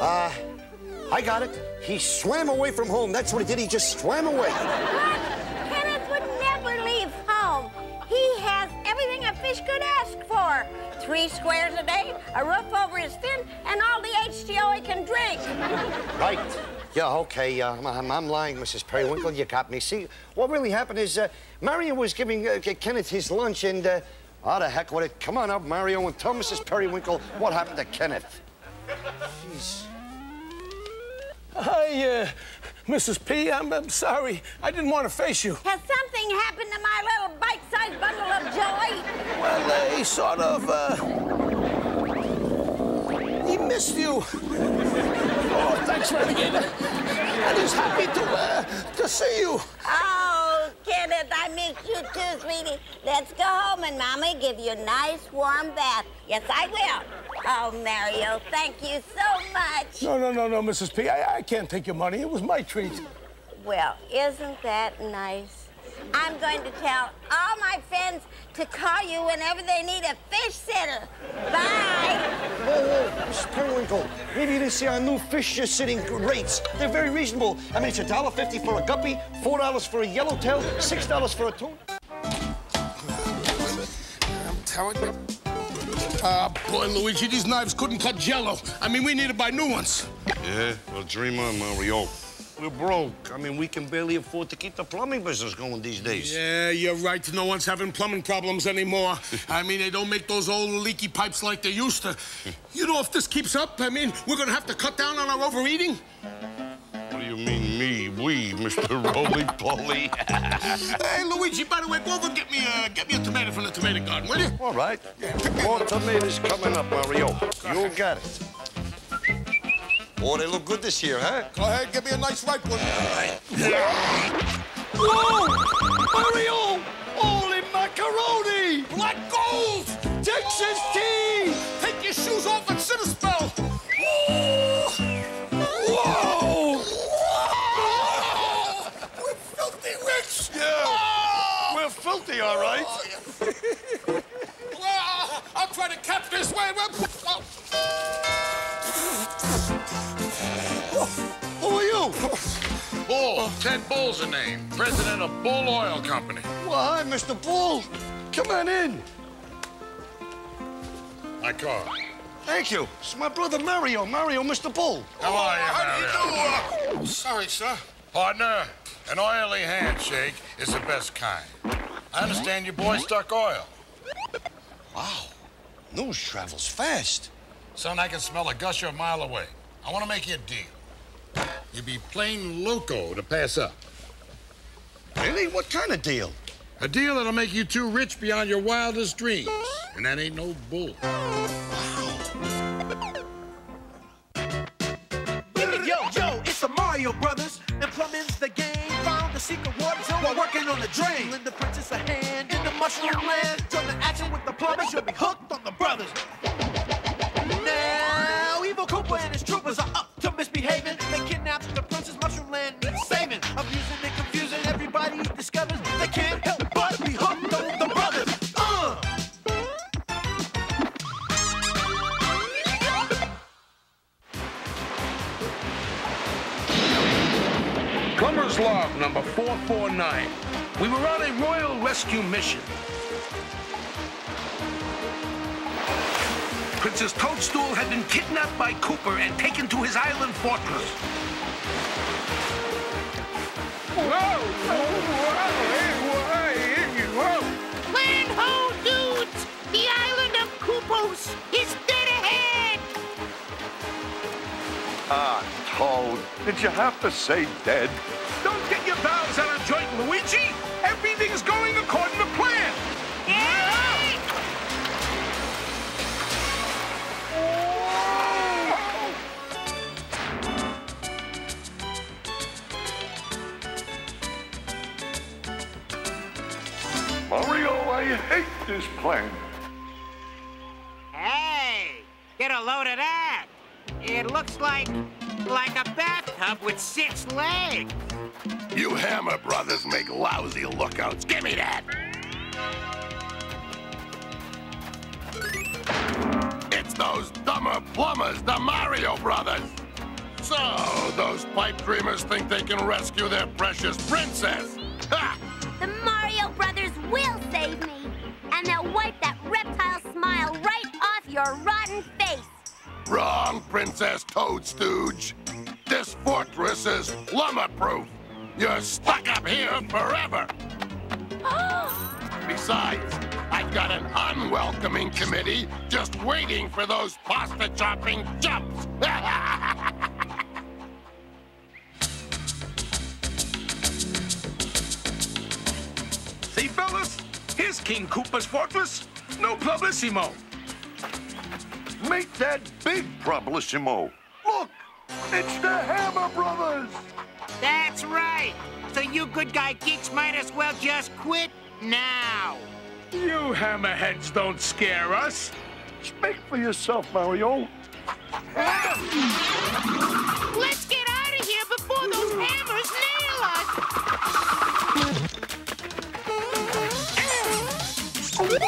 uh, I got it. He swam away from home. That's what he did. He just swam away. Kenneth would never leave home. He has everything a fish could ask for. Three squares a day, a roof over his fin, and all the H2O he can drink. Right. Yeah, okay. Uh, I'm, I'm lying, Mrs. Periwinkle. You got me. See, what really happened is uh, Mario was giving uh, Kenneth his lunch, and oh, the heck with it. Come on up, Mario, and tell Mrs. Periwinkle what happened to Kenneth. Jeez. Hi, uh, Mrs. P. I'm, I'm sorry. I didn't want to face you. Has something happened to my little bite-sized bundle of joy? Well, uh, he sort of, uh... He missed you. Oh, thanks, Renegade. And he's happy to, uh, to see you. Oh, Kenneth, I miss you too, sweetie. Let's go home and Mommy give you a nice warm bath. Yes, I will. Oh, Mario, thank you so much. No, no, no, no, Mrs. P. I, I can't take your money. It was my treat. Well, isn't that nice? I'm going to tell all my friends to call you whenever they need a fish sitter. Bye. Whoa, whoa, Mrs. Periwinkle. Maybe you didn't see our new fish uh, sitting rates. They're very reasonable. I mean, it's a dollar fifty for a guppy, four dollars for a yellowtail, six dollars for a tuna. I'm telling you. Ah, boy, Luigi, these knives couldn't cut jello. I mean, we need to buy new ones. Yeah, well, dream on, Mario. We're broke. I mean, we can barely afford to keep the plumbing business going these days. Yeah, you're right. No one's having plumbing problems anymore. I mean, they don't make those old leaky pipes like they used to. You know, if this keeps up, I mean, we're gonna have to cut down on our overeating. What do you mean, me? We, Mr. Roly-Poly? hey, Luigi, by the way, go over and get me, uh, get me a tomato from the tomato garden, will you? All right. More tomatoes coming up, Mario. You got it. Oh, they look good this year, huh? Go ahead, give me a nice ripe one. Whoa! Mario! Holy macaroni! Black gold! Texas tea! Take your shoes off and sit a spell. Whoa! We're filthy rich. Yeah. Ah! We're filthy, all right. Oh, well, I'll try to cap this way. Bull. Ted Bull's the name. President of Bull Oil Company. Well, hi, Mr. Bull. Come on in. My car. Thank you. It's my brother Mario. Mario, Mr. Bull. How are you, How do you Mario? do? Uh, sorry, sir. Partner, an oily handshake is the best kind. I understand your boy stuck oil. Wow. News travels fast. Son, I can smell a gusher a mile away. I want to make you a deal. You'd be plain loco to pass up. Really? What kind of deal? A deal that'll make you too rich beyond your wildest dreams. And that ain't no bull. Yo, yo, it's the Mario Brothers, and plumbing's the game. Found the secret water zone while working on the drain. Lend the princess a hand in the mushroom land. Join the action with the plumbers, you'll be hooked on the brothers. Log number 449. We were on a royal rescue mission. Princess Toadstool had been kidnapped by Koopa and taken to his island fortress. Land ho, dudes! The island of Kupos is dead ahead! Ah, Toad, did you have to say dead? Don't get your valves out of joint, Luigi! Everything's going according to plan! Mario, I hate this plan. Hey, get a load of that. It looks like like a bathtub with six legs. You Hammer brothers make lousy lookouts. Give me that! It's those dumber plumbers, the Mario brothers! So, those pipe dreamers think they can rescue their precious princess! Ha! The Mario Brothers will save Wrong, Princess Toadstooge. This fortress is plumber-proof. You're stuck up here forever. Besides, I've got an unwelcoming committee just waiting for those pasta-chopping jumps. See, fellas? Here's King Koopa's fortress. No publicimo. Make that big problissimo. Look, it's the Hammer Brothers. That's right. So you good guy geeks might as well just quit now. You hammerheads don't scare us. Speak for yourself, Mario. Let's get out of here before those hammers nail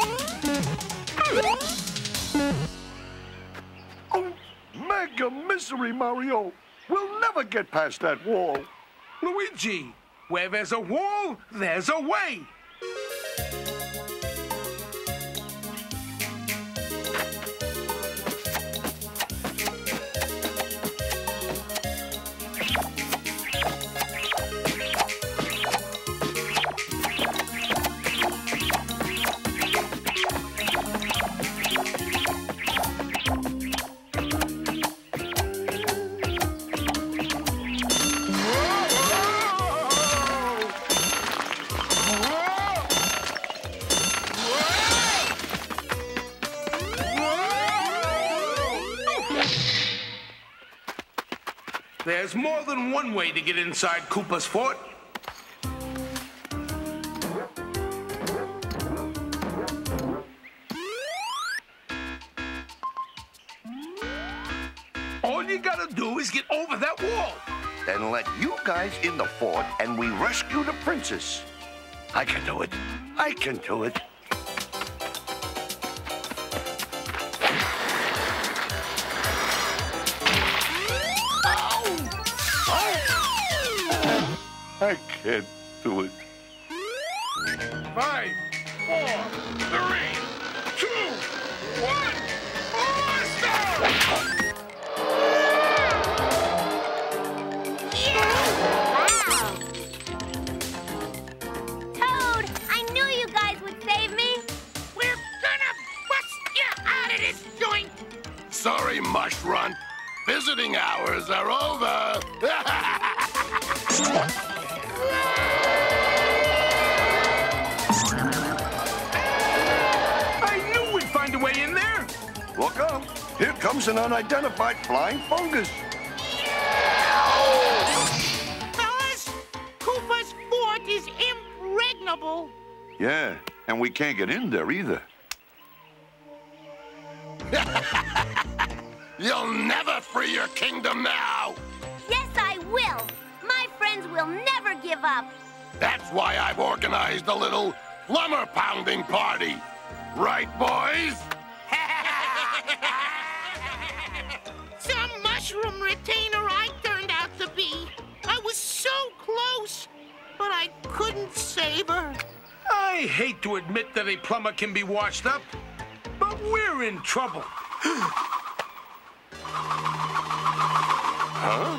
us! Mega misery, Mario. We'll never get past that wall. Luigi, where there's a wall, there's a way. Way to get inside Koopa's fort. All you gotta do is get over that wall. Then let you guys in the fort and we rescue the princess. I can do it. I can do it. I can't do it. Five, four, three, two, one. Toad, I knew you guys would save me. We're gonna bust you out of this joint! Sorry, Mushrunt. Visiting hours are over. I knew we'd find a way in there. Look up. Here comes an unidentified flying fungus. Fellas, Koopa's fort is impregnable. Yeah, and we can't get in there either. You'll never free your kingdom now! Yes, I will! My friends will never give up. That's why I've organized a little plumber pounding party. Right, boys? Some mushroom retainer I turned out to be. I was so close, but I couldn't save her. I hate to admit that a plumber can be washed up, but we're in trouble. Huh?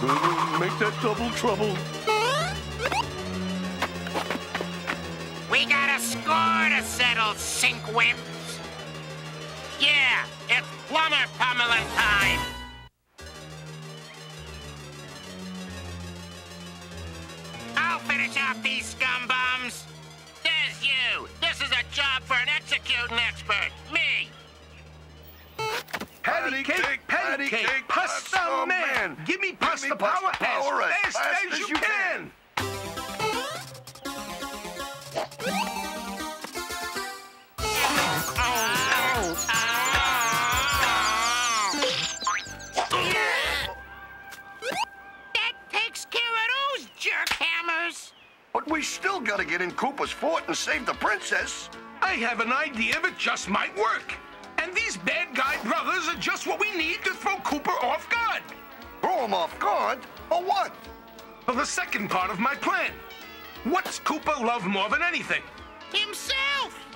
Make that double trouble. We got a score to settle, sink sinkwimps. Yeah, it's plumber pummeling time. I'll finish off these scum bums. There's you. This is a job for an executing expert. Me. Patty cake, patty cake, pasta man. Give me pasta power as fast as you can. That takes care of those jerk hammers. But we still gotta get in Koopa's fort and save the princess. I have an idea that just might work. And these bad guy brothers are just what we need to throw Koopa off guard. Throw him off guard? For what? For the second part of my plan. What's Koopa love more than anything? Himself.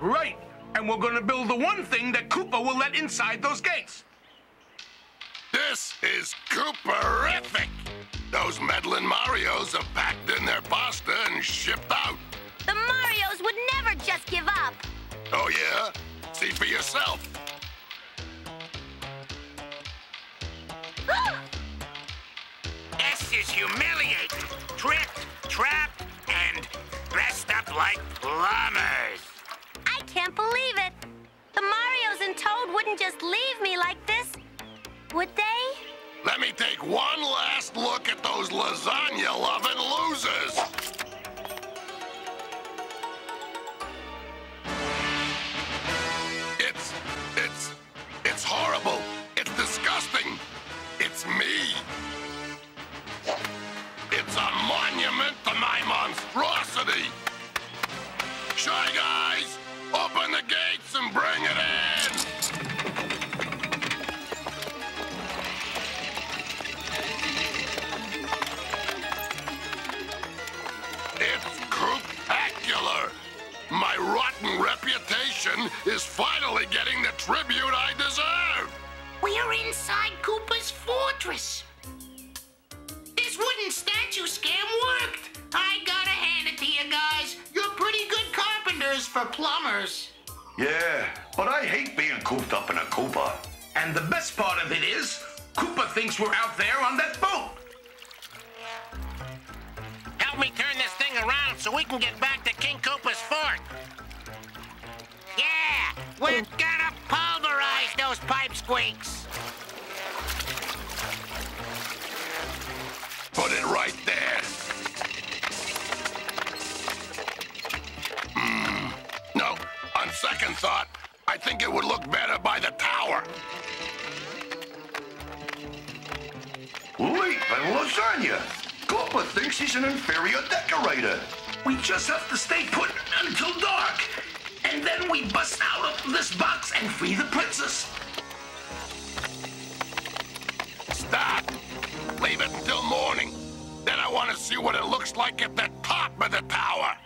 Right. And we're gonna build the one thing that Koopa will let inside those gates. This is Cooperific. Those meddling Marios have packed in their pasta and shipped out. The Marios would never just give up. Oh, yeah? See for yourself. This is humiliating. Tricked, trapped, and dressed up like plumbers. I can't believe it. The Marios and Toad wouldn't just leave me like this, would they? Let me take one last look at those lasagna-loving losers. It's, it's, it's horrible. It's disgusting. It's me. It's a monument to my monstrosity. Shy guys, open the gates and bring it in. Reputation is finally getting the tribute I deserve. We're inside Koopa's fortress. This wooden statue scam worked. I gotta hand it to you guys. You're pretty good carpenters for plumbers. Yeah, but I hate being cooped up in a Koopa. And the best part of it is, Koopa thinks we're out there on that boat. Help me turn this thing around so we can get back to King Koopa's fort. Yeah, we're gonna pulverize those pipe squeaks. Put it right there. Hmm. No, on second thought, I think it would look better by the tower. Leap and lasagna. Koopa thinks he's an inferior decorator. We just have to stay put until dark. And then we bust out of this box and free the princess. Stop. Leave it until morning. Then I want to see what it looks like at the top of the tower.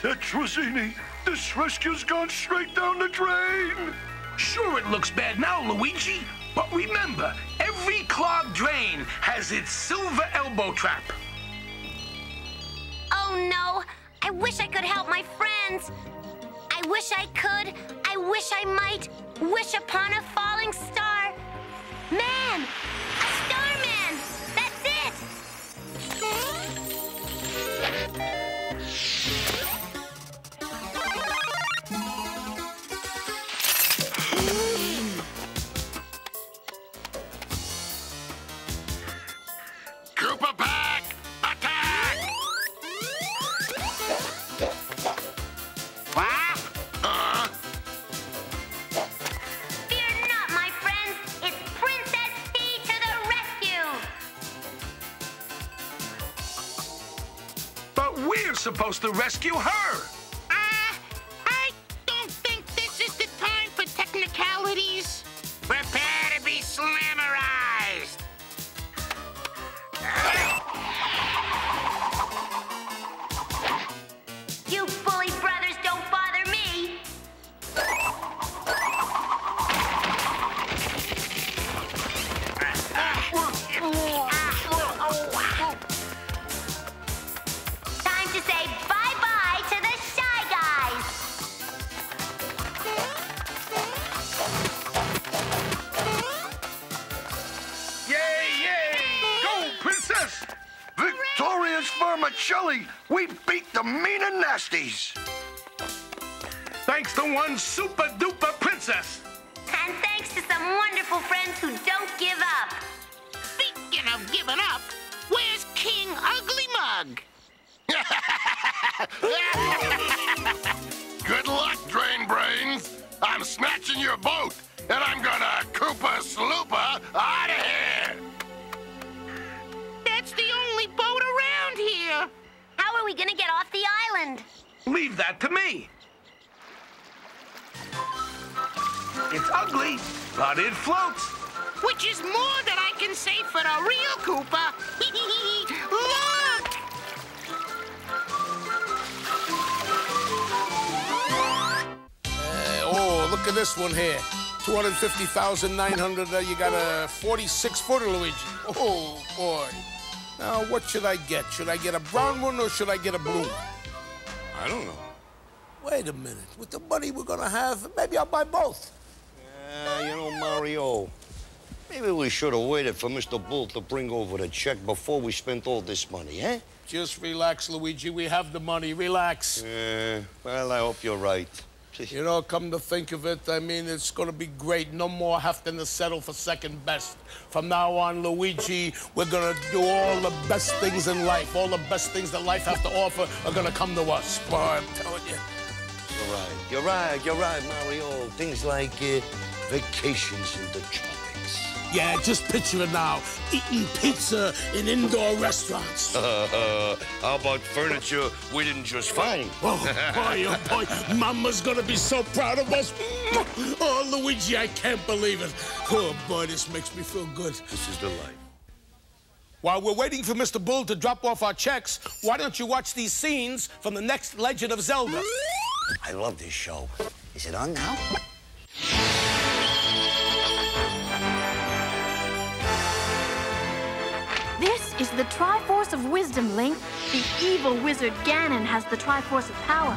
Tragic Tetrazzini. This rescue's gone straight down the drain. Sure, it looks bad now, Luigi. But remember, every clogged drain has its silver elbow trap. Oh no! I wish I could help my friends. I wish I could. I wish I might. Wish upon a I'm snatching your boat, and I'm gonna Koopa Sloopa out of here. That's the only boat around here. How are we gonna get off the island? Leave that to me. It's ugly, but it floats. Which is more than I can say for the real Koopa. look at this one here. 250,900. Uh, you got a 46 footer, Luigi. Oh, boy. Now, what should I get? Should I get a brown one or should I get a blue one? I don't know. Wait a minute. With the money we're gonna have, maybe I'll buy both. Uh, you know, Mario, maybe we should have waited for Mr. Bull to bring over the check before we spent all this money, eh? Just relax, Luigi. We have the money. Relax. Uh, well, I hope you're right. You know, come to think of it, I mean, it's going to be great. No more having to settle for second best. From now on, Luigi, we're going to do all the best things in life. All the best things that life has to offer are going to come to us. Boy, I'm telling you. You're right. You're right. You're right, Mario. Things like uh, vacations in the tropics. Yeah, just picture it now. Eating pizza in indoor restaurants. Uh, how about furniture we didn't just find? Oh, boy, oh, boy. Mama's gonna be so proud of us. Oh, Luigi, I can't believe it. Oh, boy, this makes me feel good. This is the life. While we're waiting for Mr. Bull to drop off our checks, why don't you watch these scenes from the next Legend of Zelda? I love this show. Is it on now? This is the Triforce of Wisdom, Link. The evil wizard Ganon has the Triforce of Power.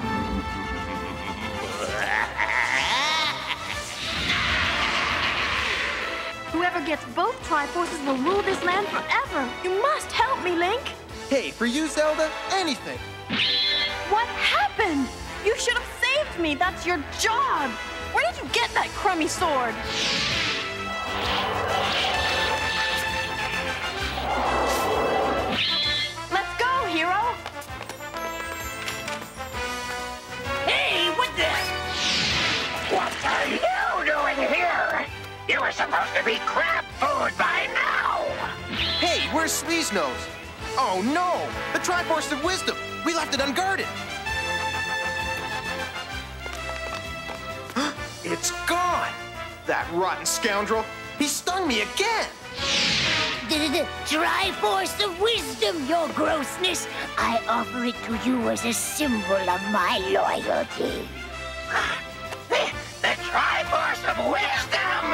Whoever gets both Triforces will rule this land forever. You must help me, Link. Hey, for you, Zelda, anything. What happened? You should have saved me. That's your job. Where did you get that crummy sword? Are you doing here? You were supposed to be crab food by now. Hey, where's Sleaze Nose? Oh no! The Triforce of Wisdom! We left it unguarded! it's gone! That rotten scoundrel! He stung me again! The Triforce of Wisdom, your grossness. I offer it to you as a symbol of my loyalty. The Triforce of Wisdom!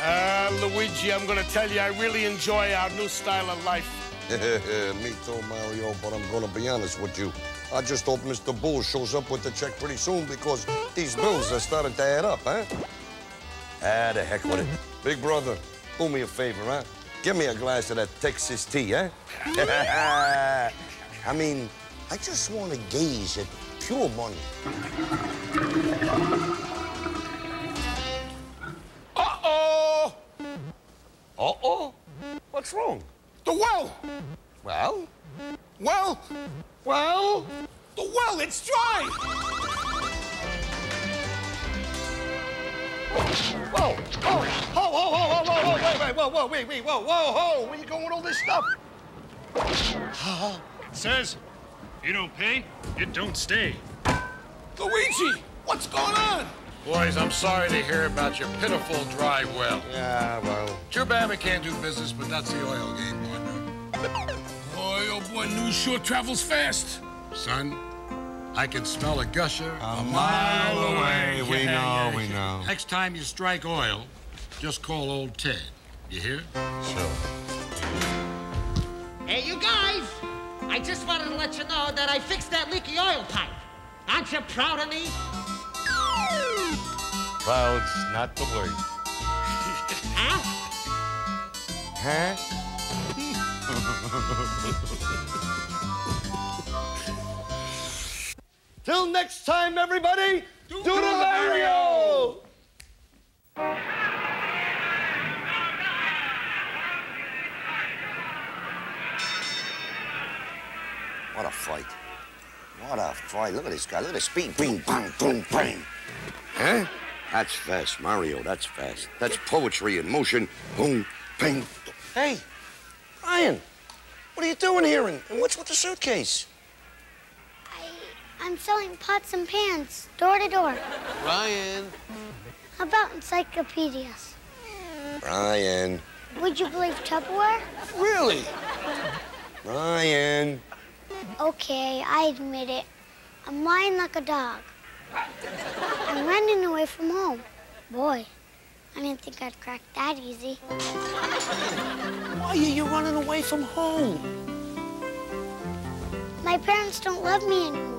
Ah, Luigi, I'm gonna tell you, I really enjoy our new style of life. Me too, Mario, but I'm gonna be honest with you. I just hope Mr. Bull shows up with the check pretty soon because these bills are starting to add up, huh? Ah, the heck with it. Big brother, do me a favor, huh? Give me a glass of that Texas tea, eh? I mean, I just want to gaze at pure money. Uh-oh! Uh-oh? What's wrong? The well! Well? Well? Well? The well, it's dry! Whoa! Whoa! Ho, ho, ho, ho, ho, ho, wait, wait, whoa, whoa, wait, wait, whoa, whoa, ho! Where you going with all this stuff? Says, you don't pay, it don't stay. Luigi, what's going on? Boys, I'm sorry to hear about your pitiful dry well. Yeah, well. Too bad we can't do business, but that's the oil game, partner. Boy, oh boy, news sure travels fast. Son, I can smell a gusher a, mile away. We know, we know. Next time you strike oil, just call old Ted. You hear? Sure. Hey, you guys! I just wanted to let you know that I fixed that leaky oil pipe. Aren't you proud of me? Proud's not the word. Huh? Huh? Till next time, everybody, do, the Mario! What a fight. What a fight. Look at this guy. Look at the speed. Bing, bang, boom, bang. Huh? That's fast, Mario. That's fast. That's poetry in motion. Boom, bang. Hey, Ryan, what are you doing here? And, and what's with the suitcase? I'm selling pots and pans, door to door. Ryan. How about encyclopedias? Ryan. Would you believe Tupperware? Really? Ryan. Okay, I admit it. I'm lying like a dog. I'm running away from home. Boy, I didn't think I'd crack that easy. Why are you running away from home? My parents don't love me anymore.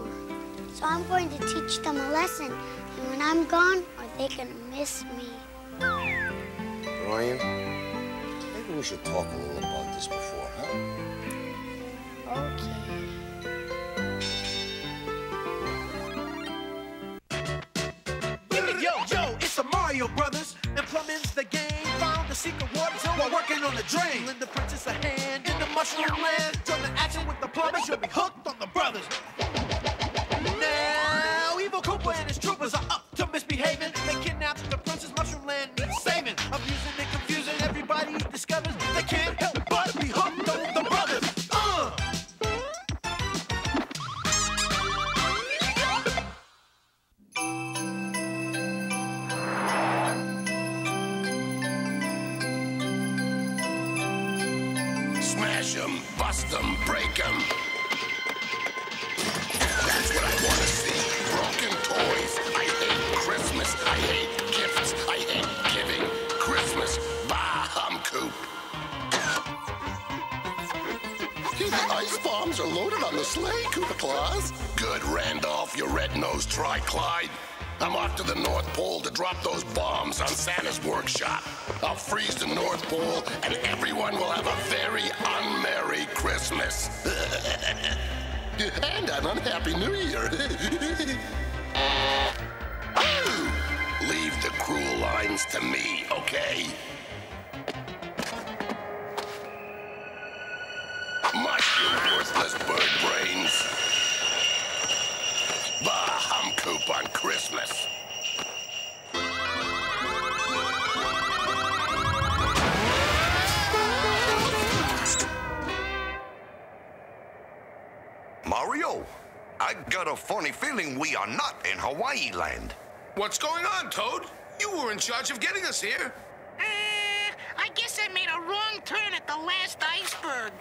So I'm going to teach them a lesson. And when I'm gone, are they going to miss me? Ryan, maybe we should talk a little about this before, huh? Okay. Yo, yo, it's the Mario Brothers, and plumbing's the game. Found the secret water zone while working on the drain. Lend the princess a hand in the mushroom land. Join the action with the plumbers, you'll be hooked on the brothers. Can't the sleigh, Koopa Claus. Good, Randolph, you red-nosed tri-Clyde. I'm off to the North Pole to drop those bombs on Santa's workshop. I'll freeze the North Pole, and everyone will have a very unmerry Christmas. and an unhappy New Year. Leave the cruel lines to me, okay? Mush, you worthless bird brains. Bah, hum coop on Christmas. Mario, I got a funny feeling we are not in Hawaii land. What's going on, Toad? You were in charge of getting us here. Uh, I guess I made a wrong turn at the last iceberg.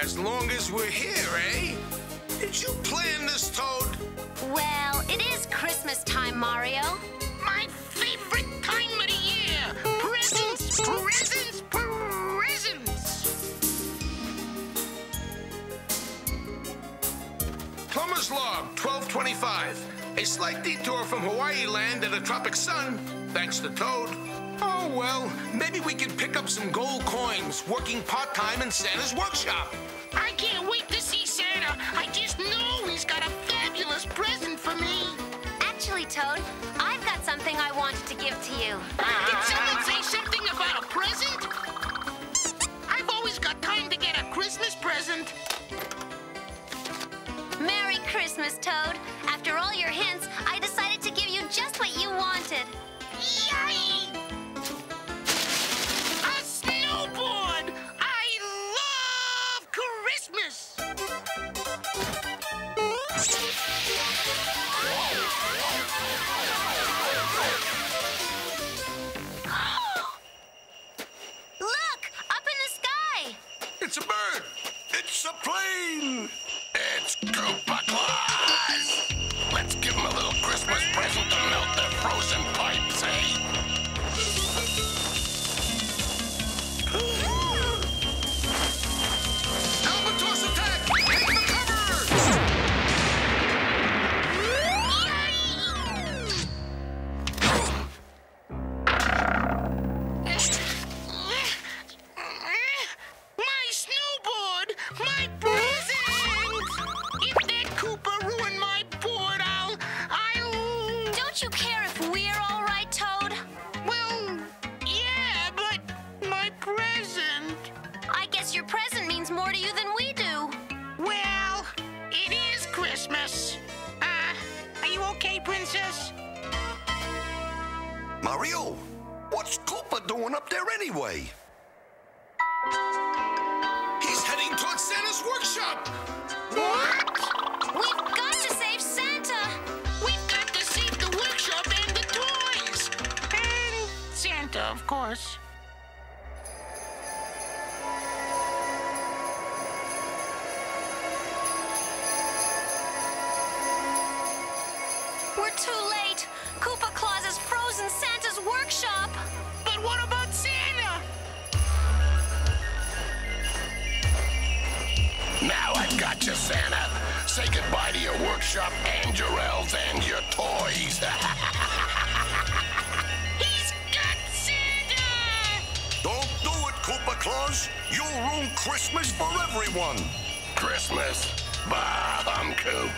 As long as we're here, eh? Did you plan this, Toad? Well, it is Christmas time, Mario. My favorite time of the year. Presents, presents, presents. Plumber's Log, 1225. A slight detour from Hawaii land and a tropic sun, thanks to Toad. Oh, well, maybe we can pick up some gold coins working part-time in Santa's workshop. I can't wait to see Santa. I just know he's got a fabulous present for me. Actually, Toad, I've got something I wanted to give to you. Did someone say something about a present? I've always got time to get a Christmas present. Merry Christmas, Toad. After all your hints, I decided to give you just what you wanted. Yay! Christmas! Look! Up in the sky! It's a bird! It's a plane! It's Koopa Claus. You'll ruin Christmas for everyone. Christmas? Bah, I'm coop.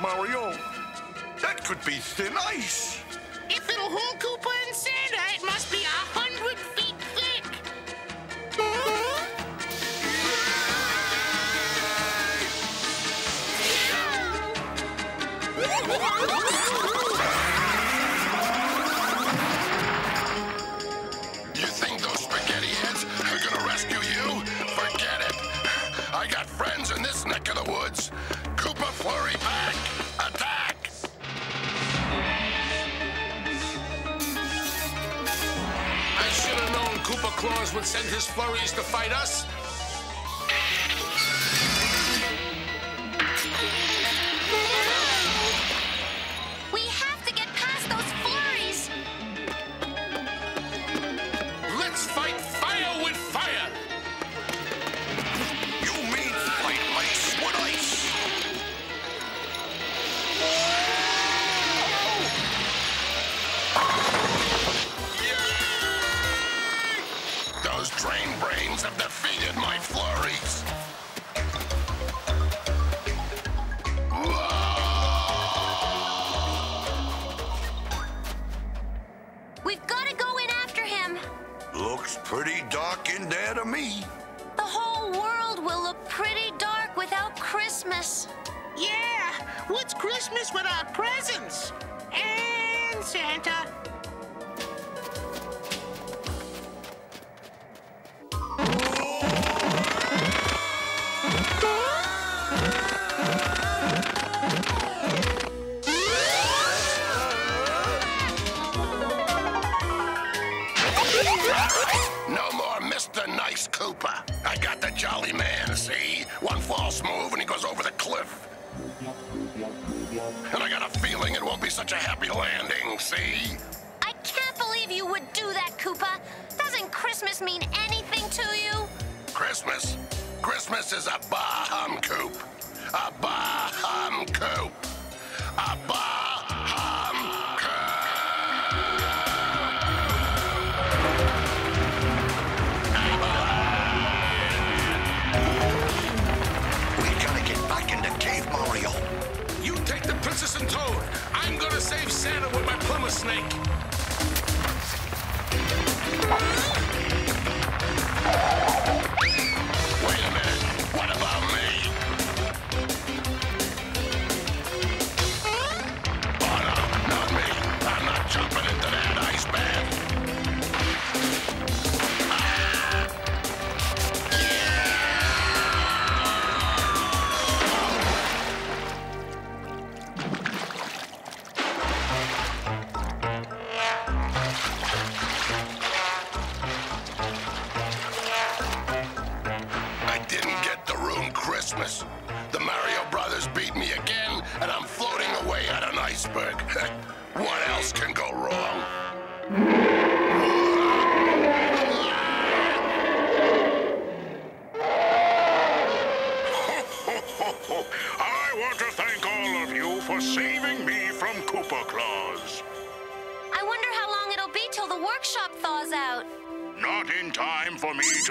Mario.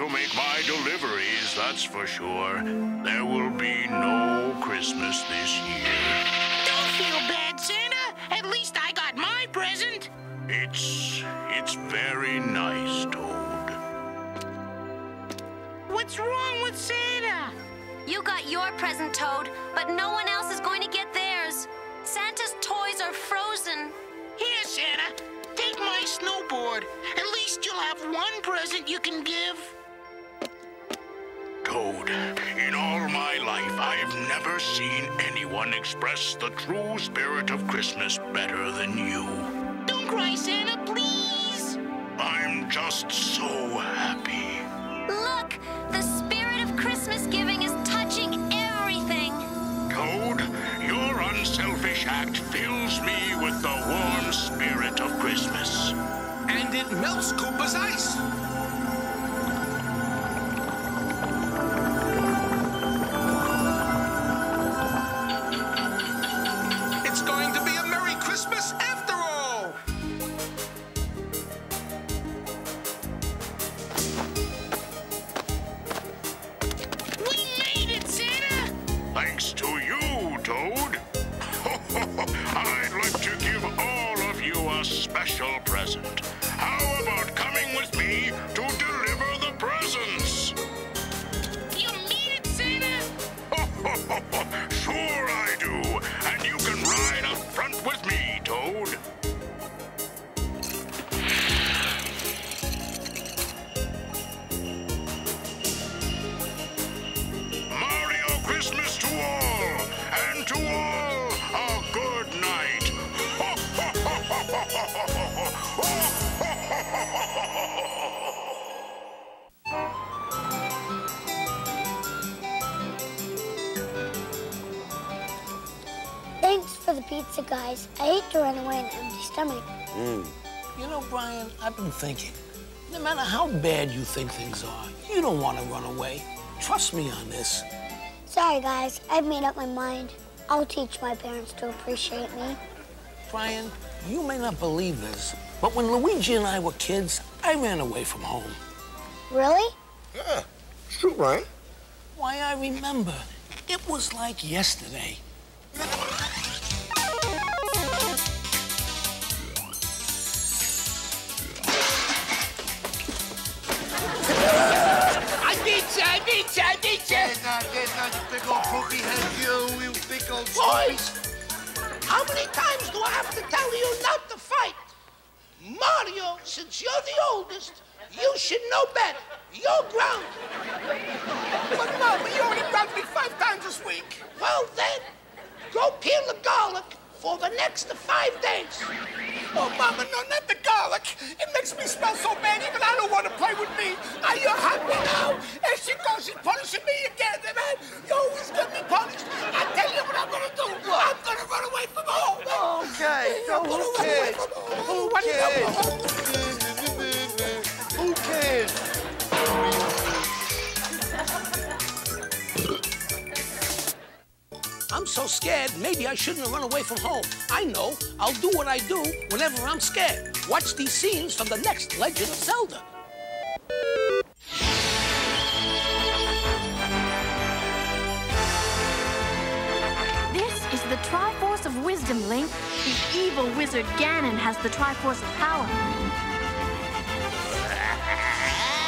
To make my deliveries, that's for sure. Seen anyone express the true spirit of Christmas better than you. Don't cry, Santa, please. I'm just so happy. Look, the spirit of Christmas giving is touching everything. Toad, your unselfish act fills me with the warm spirit of Christmas. And it melts Koopa's ice. Away on an empty stomach. You know, Brian, I've been thinking. No matter how bad you think things are, you don't want to run away. Trust me on this. Sorry, guys. I've made up my mind. I'll teach my parents to appreciate me. Brian, you may not believe this, but when Luigi and I were kids, I ran away from home. Really? Yeah, it's true, Brian. Why, I remember. It was like yesterday. Since you're the oldest, you should know better. You're grounded. But Mama, you already grounded me five times this week. Well then, go peel the garlic for the next five days. Oh, Mama, no, not the garlic. It makes me smell so bad, even I don't want to play with me. Are you happy now? And she goes, she's punishing me again, man. You always get me punished. I tell you what I'm going to do. I'm going to run away from home. Okay, so who cares? Who do you cares? Who cares? I'm so scared, maybe I shouldn't have run away from home. I know. I'll do what I do whenever I'm scared. Watch these scenes from the next Legend of Zelda. This is the Triforce of Wisdom, Link. The evil wizard Ganon has the Triforce of Power.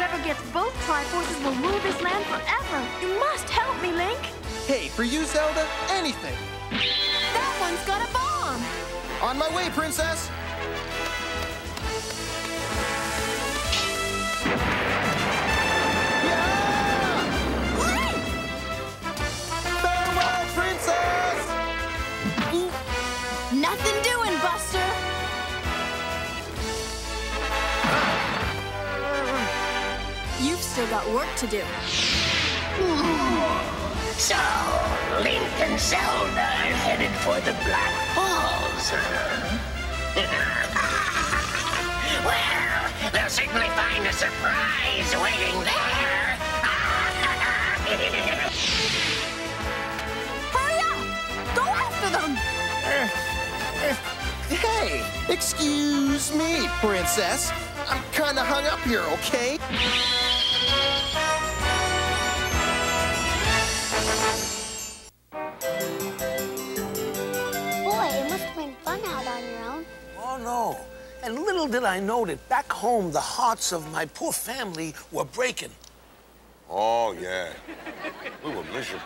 Whoever gets both Triforces will rule this land forever. You must help me, Link. Hey, for you, Zelda, anything. That one's got a bomb. On my way, princess. Still got work to do. So, Link and Zelda are headed for the Black Falls, well, they'll certainly find a surprise waiting there. Hurry up! Go after them! Eh, eh, hey, excuse me, princess. I'm kinda hung up here, okay? And little did I know that back home, the hearts of my poor family were breaking. Oh, yeah. We were miserable.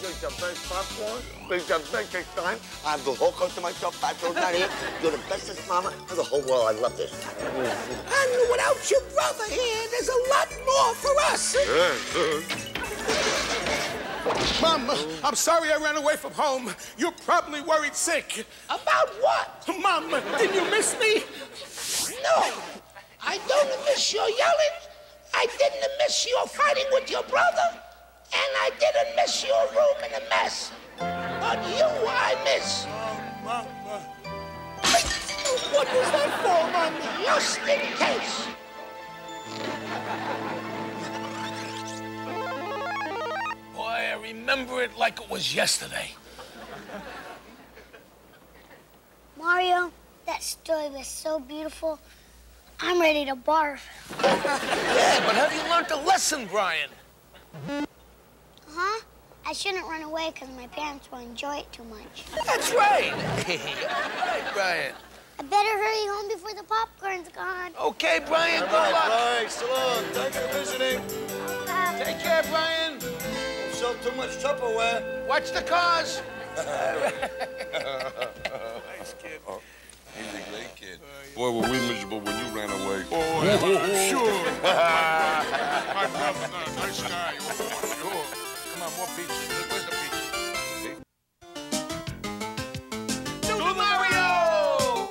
It's the best popcorn. It's the best time. I have the whole coast to myself. I feel not here. You're the bestest mama in the whole world. I love this. And without your brother here, there's a lot more for us. Mom, I'm sorry I ran away from home. You're probably worried sick. About what? Mom, did you miss me? No, I don't miss your yelling. I didn't miss your fighting with your brother. And I didn't miss your room in a mess. But you I miss. What was that for, Mom? Just in case. Remember it like it was yesterday. Mario, that story was so beautiful. I'm ready to barf. Yeah, but have you learned a lesson, Brian? Huh? I shouldn't run away because my parents will enjoy it too much. That's right. right, Brian. I better hurry home before the popcorn's gone. Okay, Brian, good All right, luck. Brian, so long. Thanks for visiting. Take care, Brian. Don't sell too much Tupperware. Watch the cars. nice kid. Oh. He's a great kid. Uh, Boy, were we miserable when you ran away. Oh, yeah, sure. My brother's not a nice guy. Sure. Come on, more pizza. Where's the pizza? Super Mario!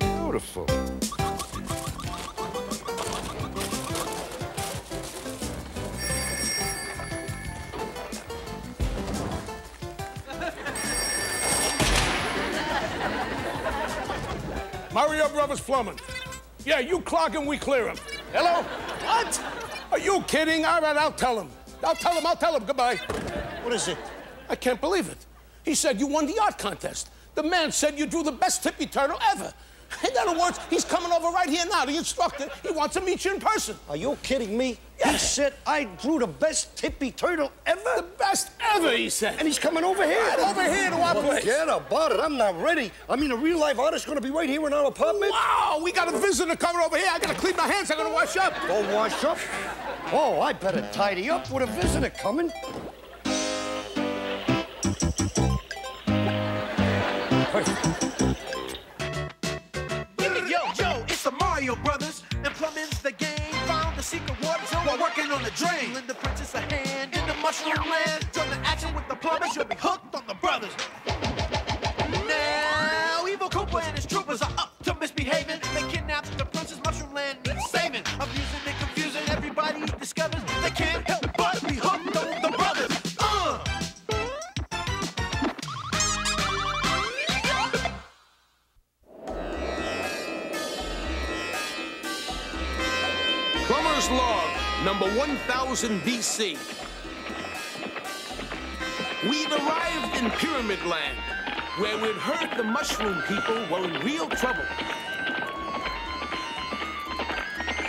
Beautiful. Mario Brothers Plumbing. Yeah, you clog him, we clear him. Hello? What? Are you kidding? All right, I'll tell him. I'll tell him, I'll tell him. Goodbye. What is it? I can't believe it. He said you won the art contest. The man said you drew the best tippy turtle ever. In other words, he's coming over right here now. The instructor, he wants to meet you in person. Are you kidding me? He said I drew the best tippy turtle ever. The best ever, he said. And he's coming over here. Right over here to our place. Forget about it. I'm not ready. I mean, a real life artist going to be right here in our apartment. Wow, we got a visitor coming over here. I gotta clean my hands. I gotta wash up. Go wash up. Oh, I better tidy up with a visitor coming. Mario Brothers, and plumbing's the game. Found the secret water zone while working on the drain. Lend the princess a hand in the mushroom land. Join the action with the plumbers, you'll be hooked on the brothers. Now, Evil Koopa and his troopers 1000 BC. We'd arrived in Pyramid Land, where we'd heard the mushroom people were in real trouble.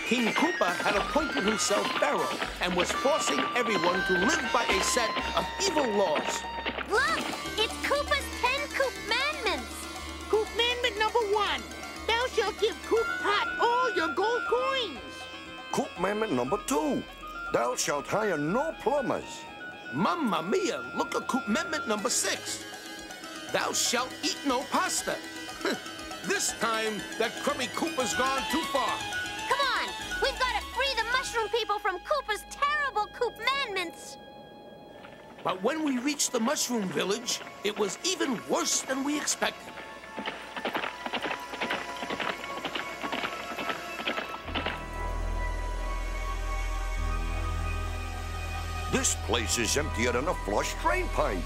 King Koopa had appointed himself Pharaoh and was forcing everyone to live by a set of evil laws. Look, it's Koopa's Ten Koopmandments. Commandment number one. Thou shalt give Coop Pot all your gold coins. Koopmandment number two. Thou shalt hire no plumbers. Mamma mia, look at Koopmandment number six. Thou shalt eat no pasta. this time, that crummy Koopa's gone too far. Come on, we've got to free the mushroom people from Koopa's terrible Koopmandments. But when we reached the mushroom village, it was even worse than we expected. This place is emptier than a flush drain pipe.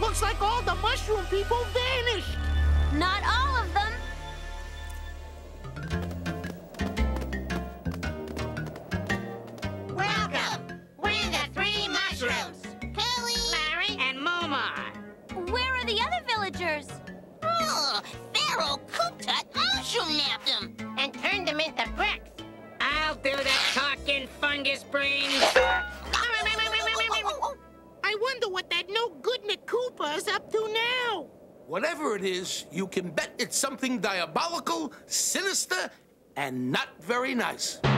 Looks like all the mushroom people vanished. Not all of them. Welcome. We're the three mushrooms. Kelly, Larry, and Momar. Where are the other villagers? Oh, Pharaoh Kooptut mushroom napped them and turned them into bricks. I'll do that talking fungus brains. I wonder what that no good Koopa is up to now. Whatever it is, you can bet it's something diabolical, sinister, and not very nice. At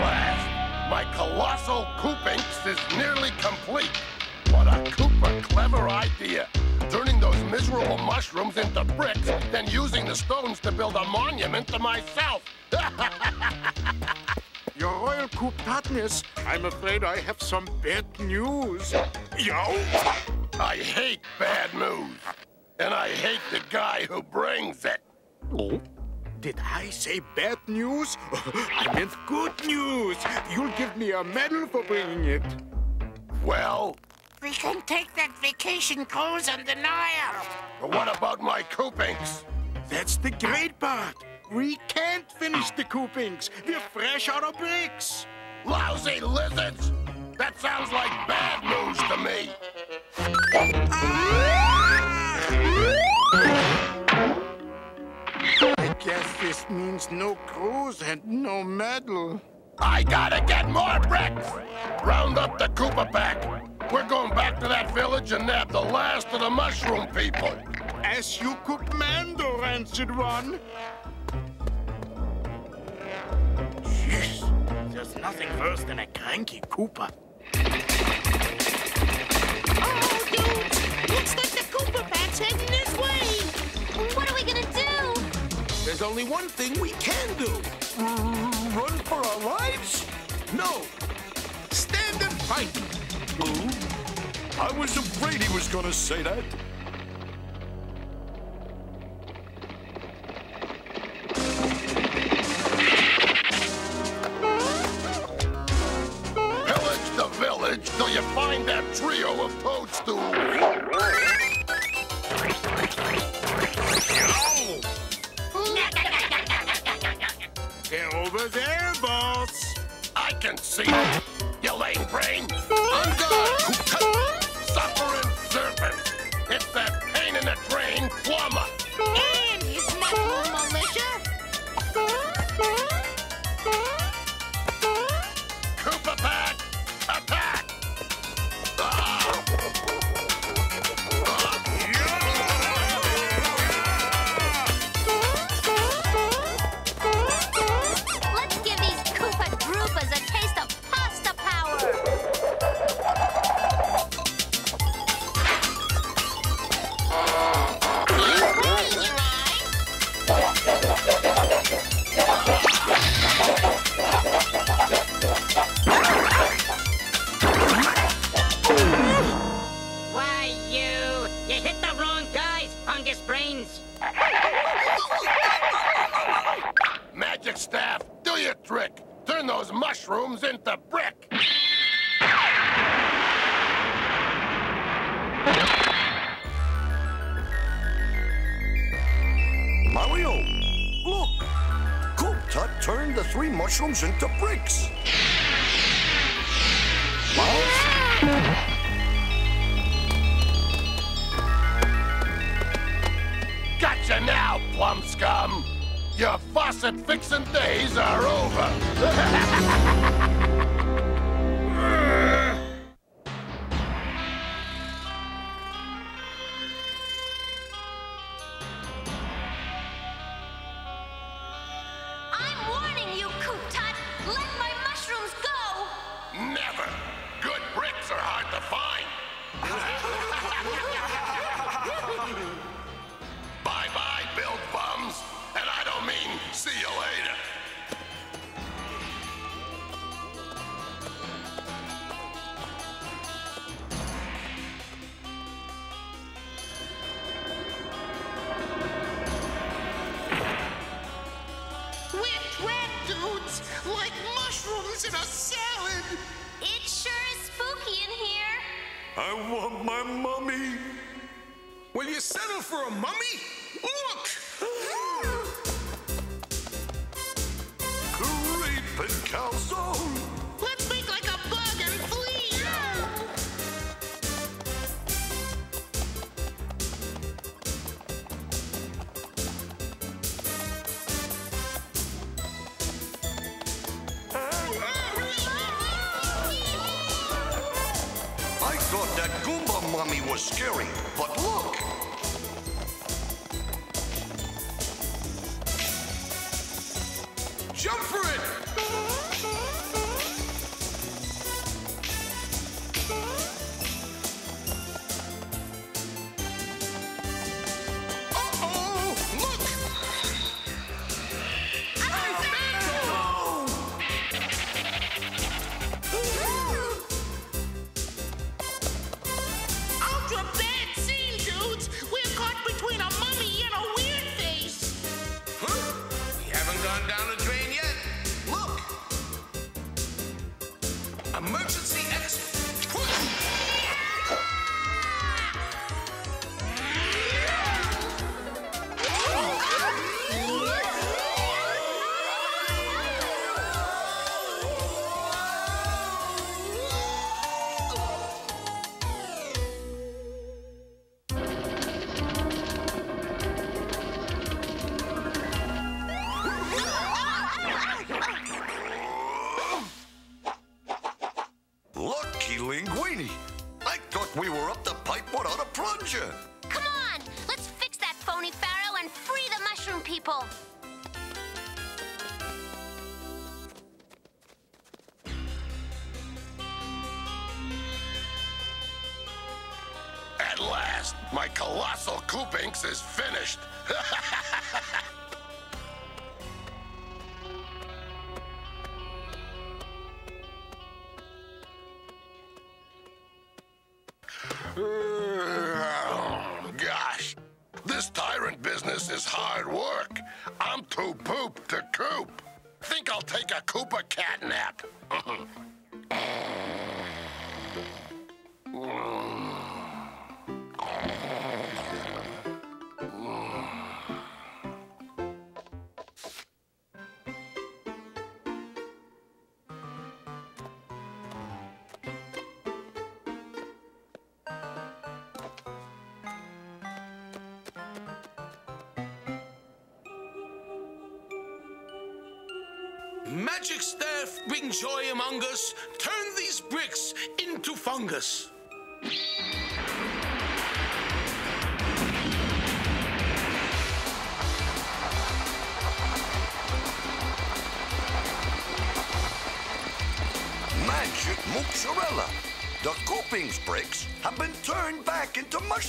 last, my colossal Koopinks is nearly complete. What a Koopa clever idea. Turning those miserable mushrooms into bricks, then using the stones to build a monument to myself. Your Royal Cooptatness, I'm afraid I have some bad news. Yo! I hate bad news. And I hate the guy who brings it. Oh? Did I say bad news? I meant good news. You'll give me a medal for bringing it. Well, We can take that vacation cruise on the Nile. But what about my Koopinks? That's the great part. We can't finish the Koopinks. We're fresh out of bricks. Lousy lizards! That sounds like bad news to me. I guess this means no cruise and no medal. I gotta get more bricks! Round up the Koopa pack. We're going back to that village and nab the last of the mushroom people. As you command, O rancid one. Jeez, there's nothing worse than a cranky Koopa. Oh, dudes, looks like the Koopa Pack's heading this way. What are we gonna do? There's only one thing we can do. Oh. For our lives? No. Stand and fight. I was afraid he was gonna say that.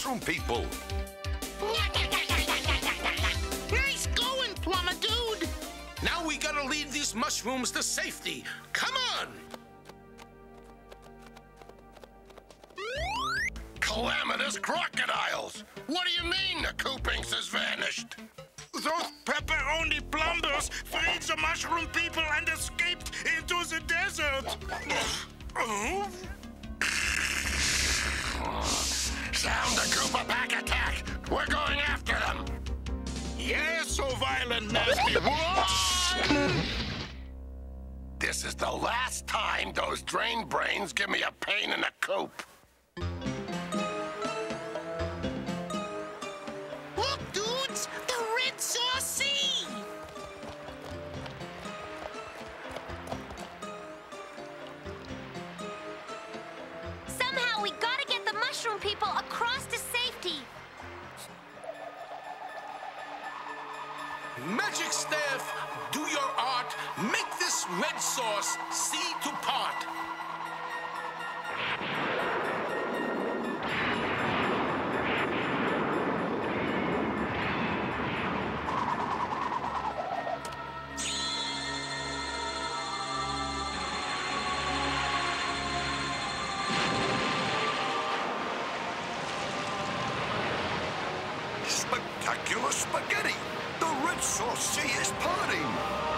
from people. nice going, Plumber Dude! Now we gotta lead these mushrooms to safety spectacular spaghetti. The Red Sauce Sea is parting.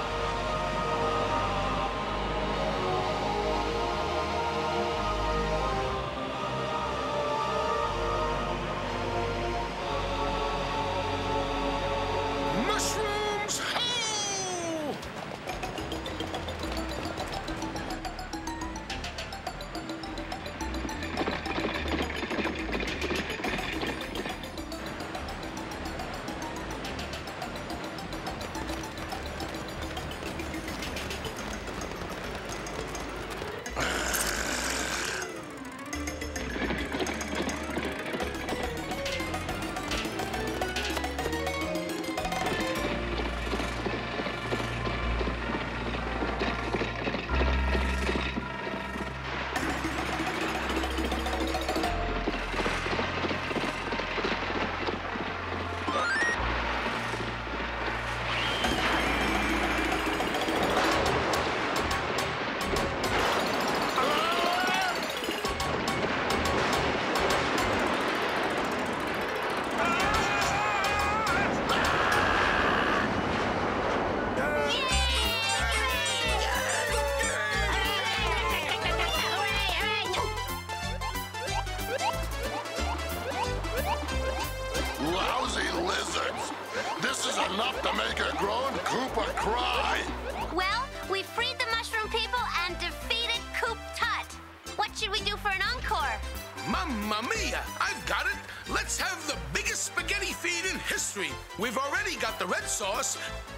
Sauce.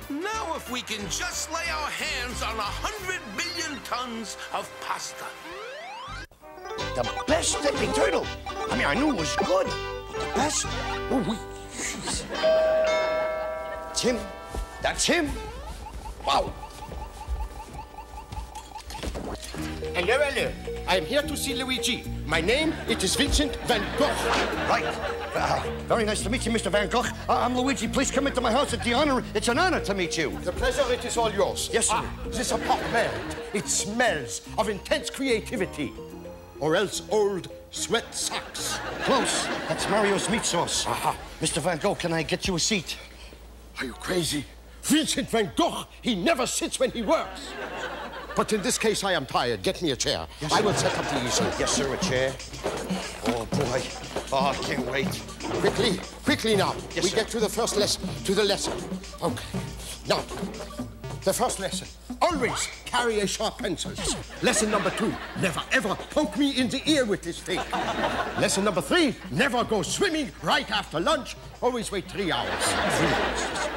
Now, if we can just lay our hands on a hundred billion tons of pasta. The best Tippy Turtle. I mean, I knew it was good, but the best? Oh, we... It's him. That's him. Wow. Hello, hello. I am here to see Luigi. My name, it is Vincent van Gogh. Right. Uh, very nice to meet you, Mr. Van Gogh. Uh, I'm Luigi. Please come into my house. It's the honor. It's an honor to meet you. The pleasure, it is all yours. Yes, sir. Ah, this apartment, it smells of intense creativity. Or else old sweat socks. Close. That's Mario's meat sauce. Aha. Mr. Van Gogh, can I get you a seat? Are you crazy? Vincent van Gogh, he never sits when he works. But in this case, I am tired. Get me a chair. Yes, I will set up the easel. Yes, sir, a chair. Oh, boy. Oh, I can't wait. Quickly, quickly now. Yes, we sir. get to the first lesson, to the lesson. Okay. Now, the first lesson. Always carry a sharp pencil. Lesson number two, never ever poke me in the ear with this thing. Lesson number three, never go swimming right after lunch. Always wait three hours. Three hours.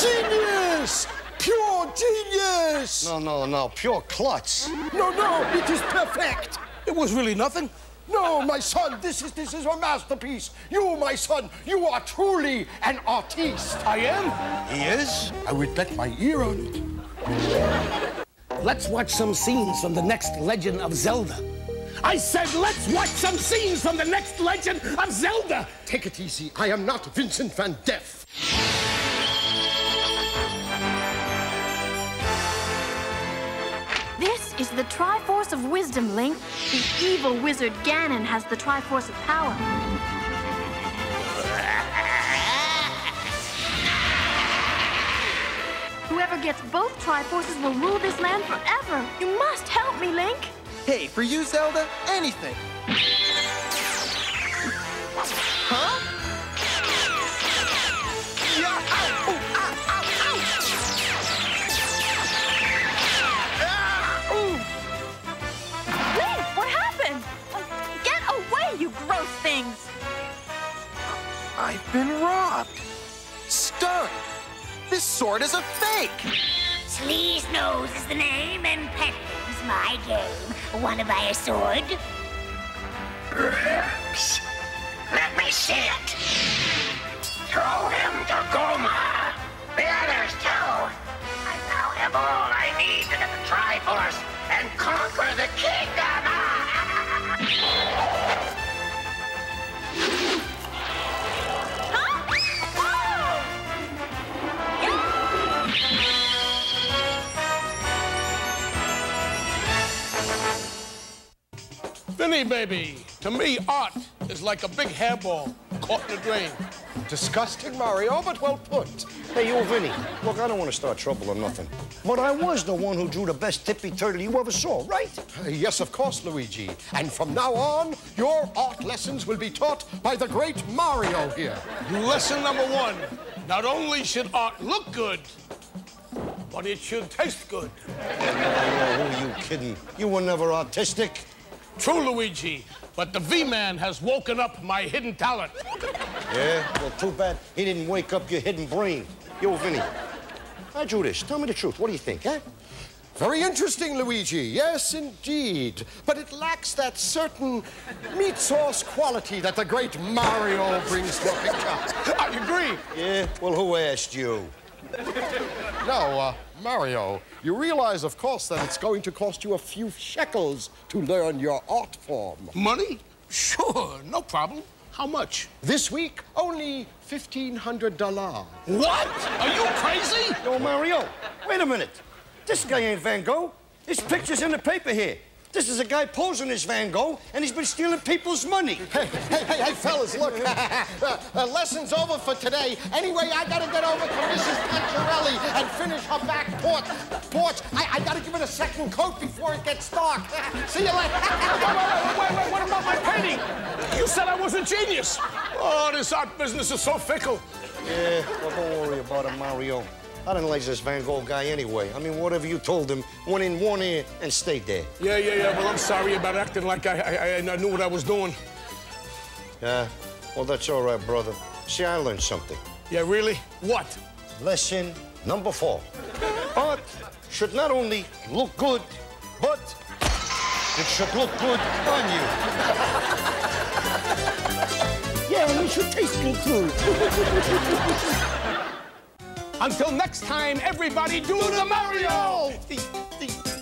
Genius! Pure genius! No, no, no. Pure klutz. No, no, it is perfect. It was really nothing. No, my son, this is this is a masterpiece. You, my son, you are truly an artiste. I am. He is? I would bet my ear on it. Let's watch some scenes from the next Legend of Zelda. I said, let's watch some scenes from the next Legend of Zelda. Take it easy. I am not Vincent van Deff. Is the Triforce of Wisdom, Link. The evil wizard Ganon has the Triforce of Power. Whoever gets both Triforces will rule this land forever. You must help me, Link. Hey, for you, Zelda, anything. I've been robbed. Stunned. This sword is a fake. Sleaze Nose is the name, and Peddling's my game. Wanna buy a sword? Perhaps. Let me see it. Throw him to Goma. The others too. I now have all I need to get the Triforce and conquer the kingdom. Vinny, baby, to me, art is like a big hairball caught in a drain. Disgusting, Mario, but well put. Hey, you, Vinny. Look, I don't want to start trouble or nothing. But I was the one who drew the best tippy turtle you ever saw, right? Uh, yes, of course, Luigi. And from now on, your art lessons will be taught by the great Mario here. Lesson number one not only should art look good, but it should taste good. Mario, who are you kidding? You were never artistic. True, Luigi, but the V Man has woken up my hidden talent. Yeah? Well, too bad he didn't wake up your hidden brain. Yo, Vinny, I drew this. Tell me the truth. What do you think, huh? Very interesting, Luigi. Yes, indeed. But it lacks that certain meat sauce quality that the great Mario brings to a picture. I agree. Yeah? Well, who asked you? Now, uh, Mario, you realize, of course, that it's going to cost you a few shekels to learn your art form. Money? Sure, no problem. How much? This week, only $1,500. What? Are you crazy? Yo, Mario, wait a minute. This guy ain't Van Gogh. His picture's in the paper here. This is a guy posing as Van Gogh, and he's been stealing people's money. Hey, hey, hey, hey, fellas, look. uh, uh, lesson's over for today. Anyway, I gotta get over to Mrs. Pancherelli and finish her back porch. Porch. I, I gotta give it a second coat before it gets dark. See you later. wait, wait, wait, wait, what about my painting? You said I was a genius. Oh, this art business is so fickle. Yeah, well, don't worry about it, Mario. I didn't like this Van Gogh guy anyway. I mean, whatever you told him went in one ear and stayed there. Yeah, yeah, yeah. Well, I'm sorry about acting like I, I, I knew what I was doing. Yeah, well, that's all right, brother. See, I learned something. Yeah, really? What? Lesson number four. Art should not only look good, but it should look good on you. Yeah, and it should taste good too. Until next time, everybody do, do the, the Mario! Mario!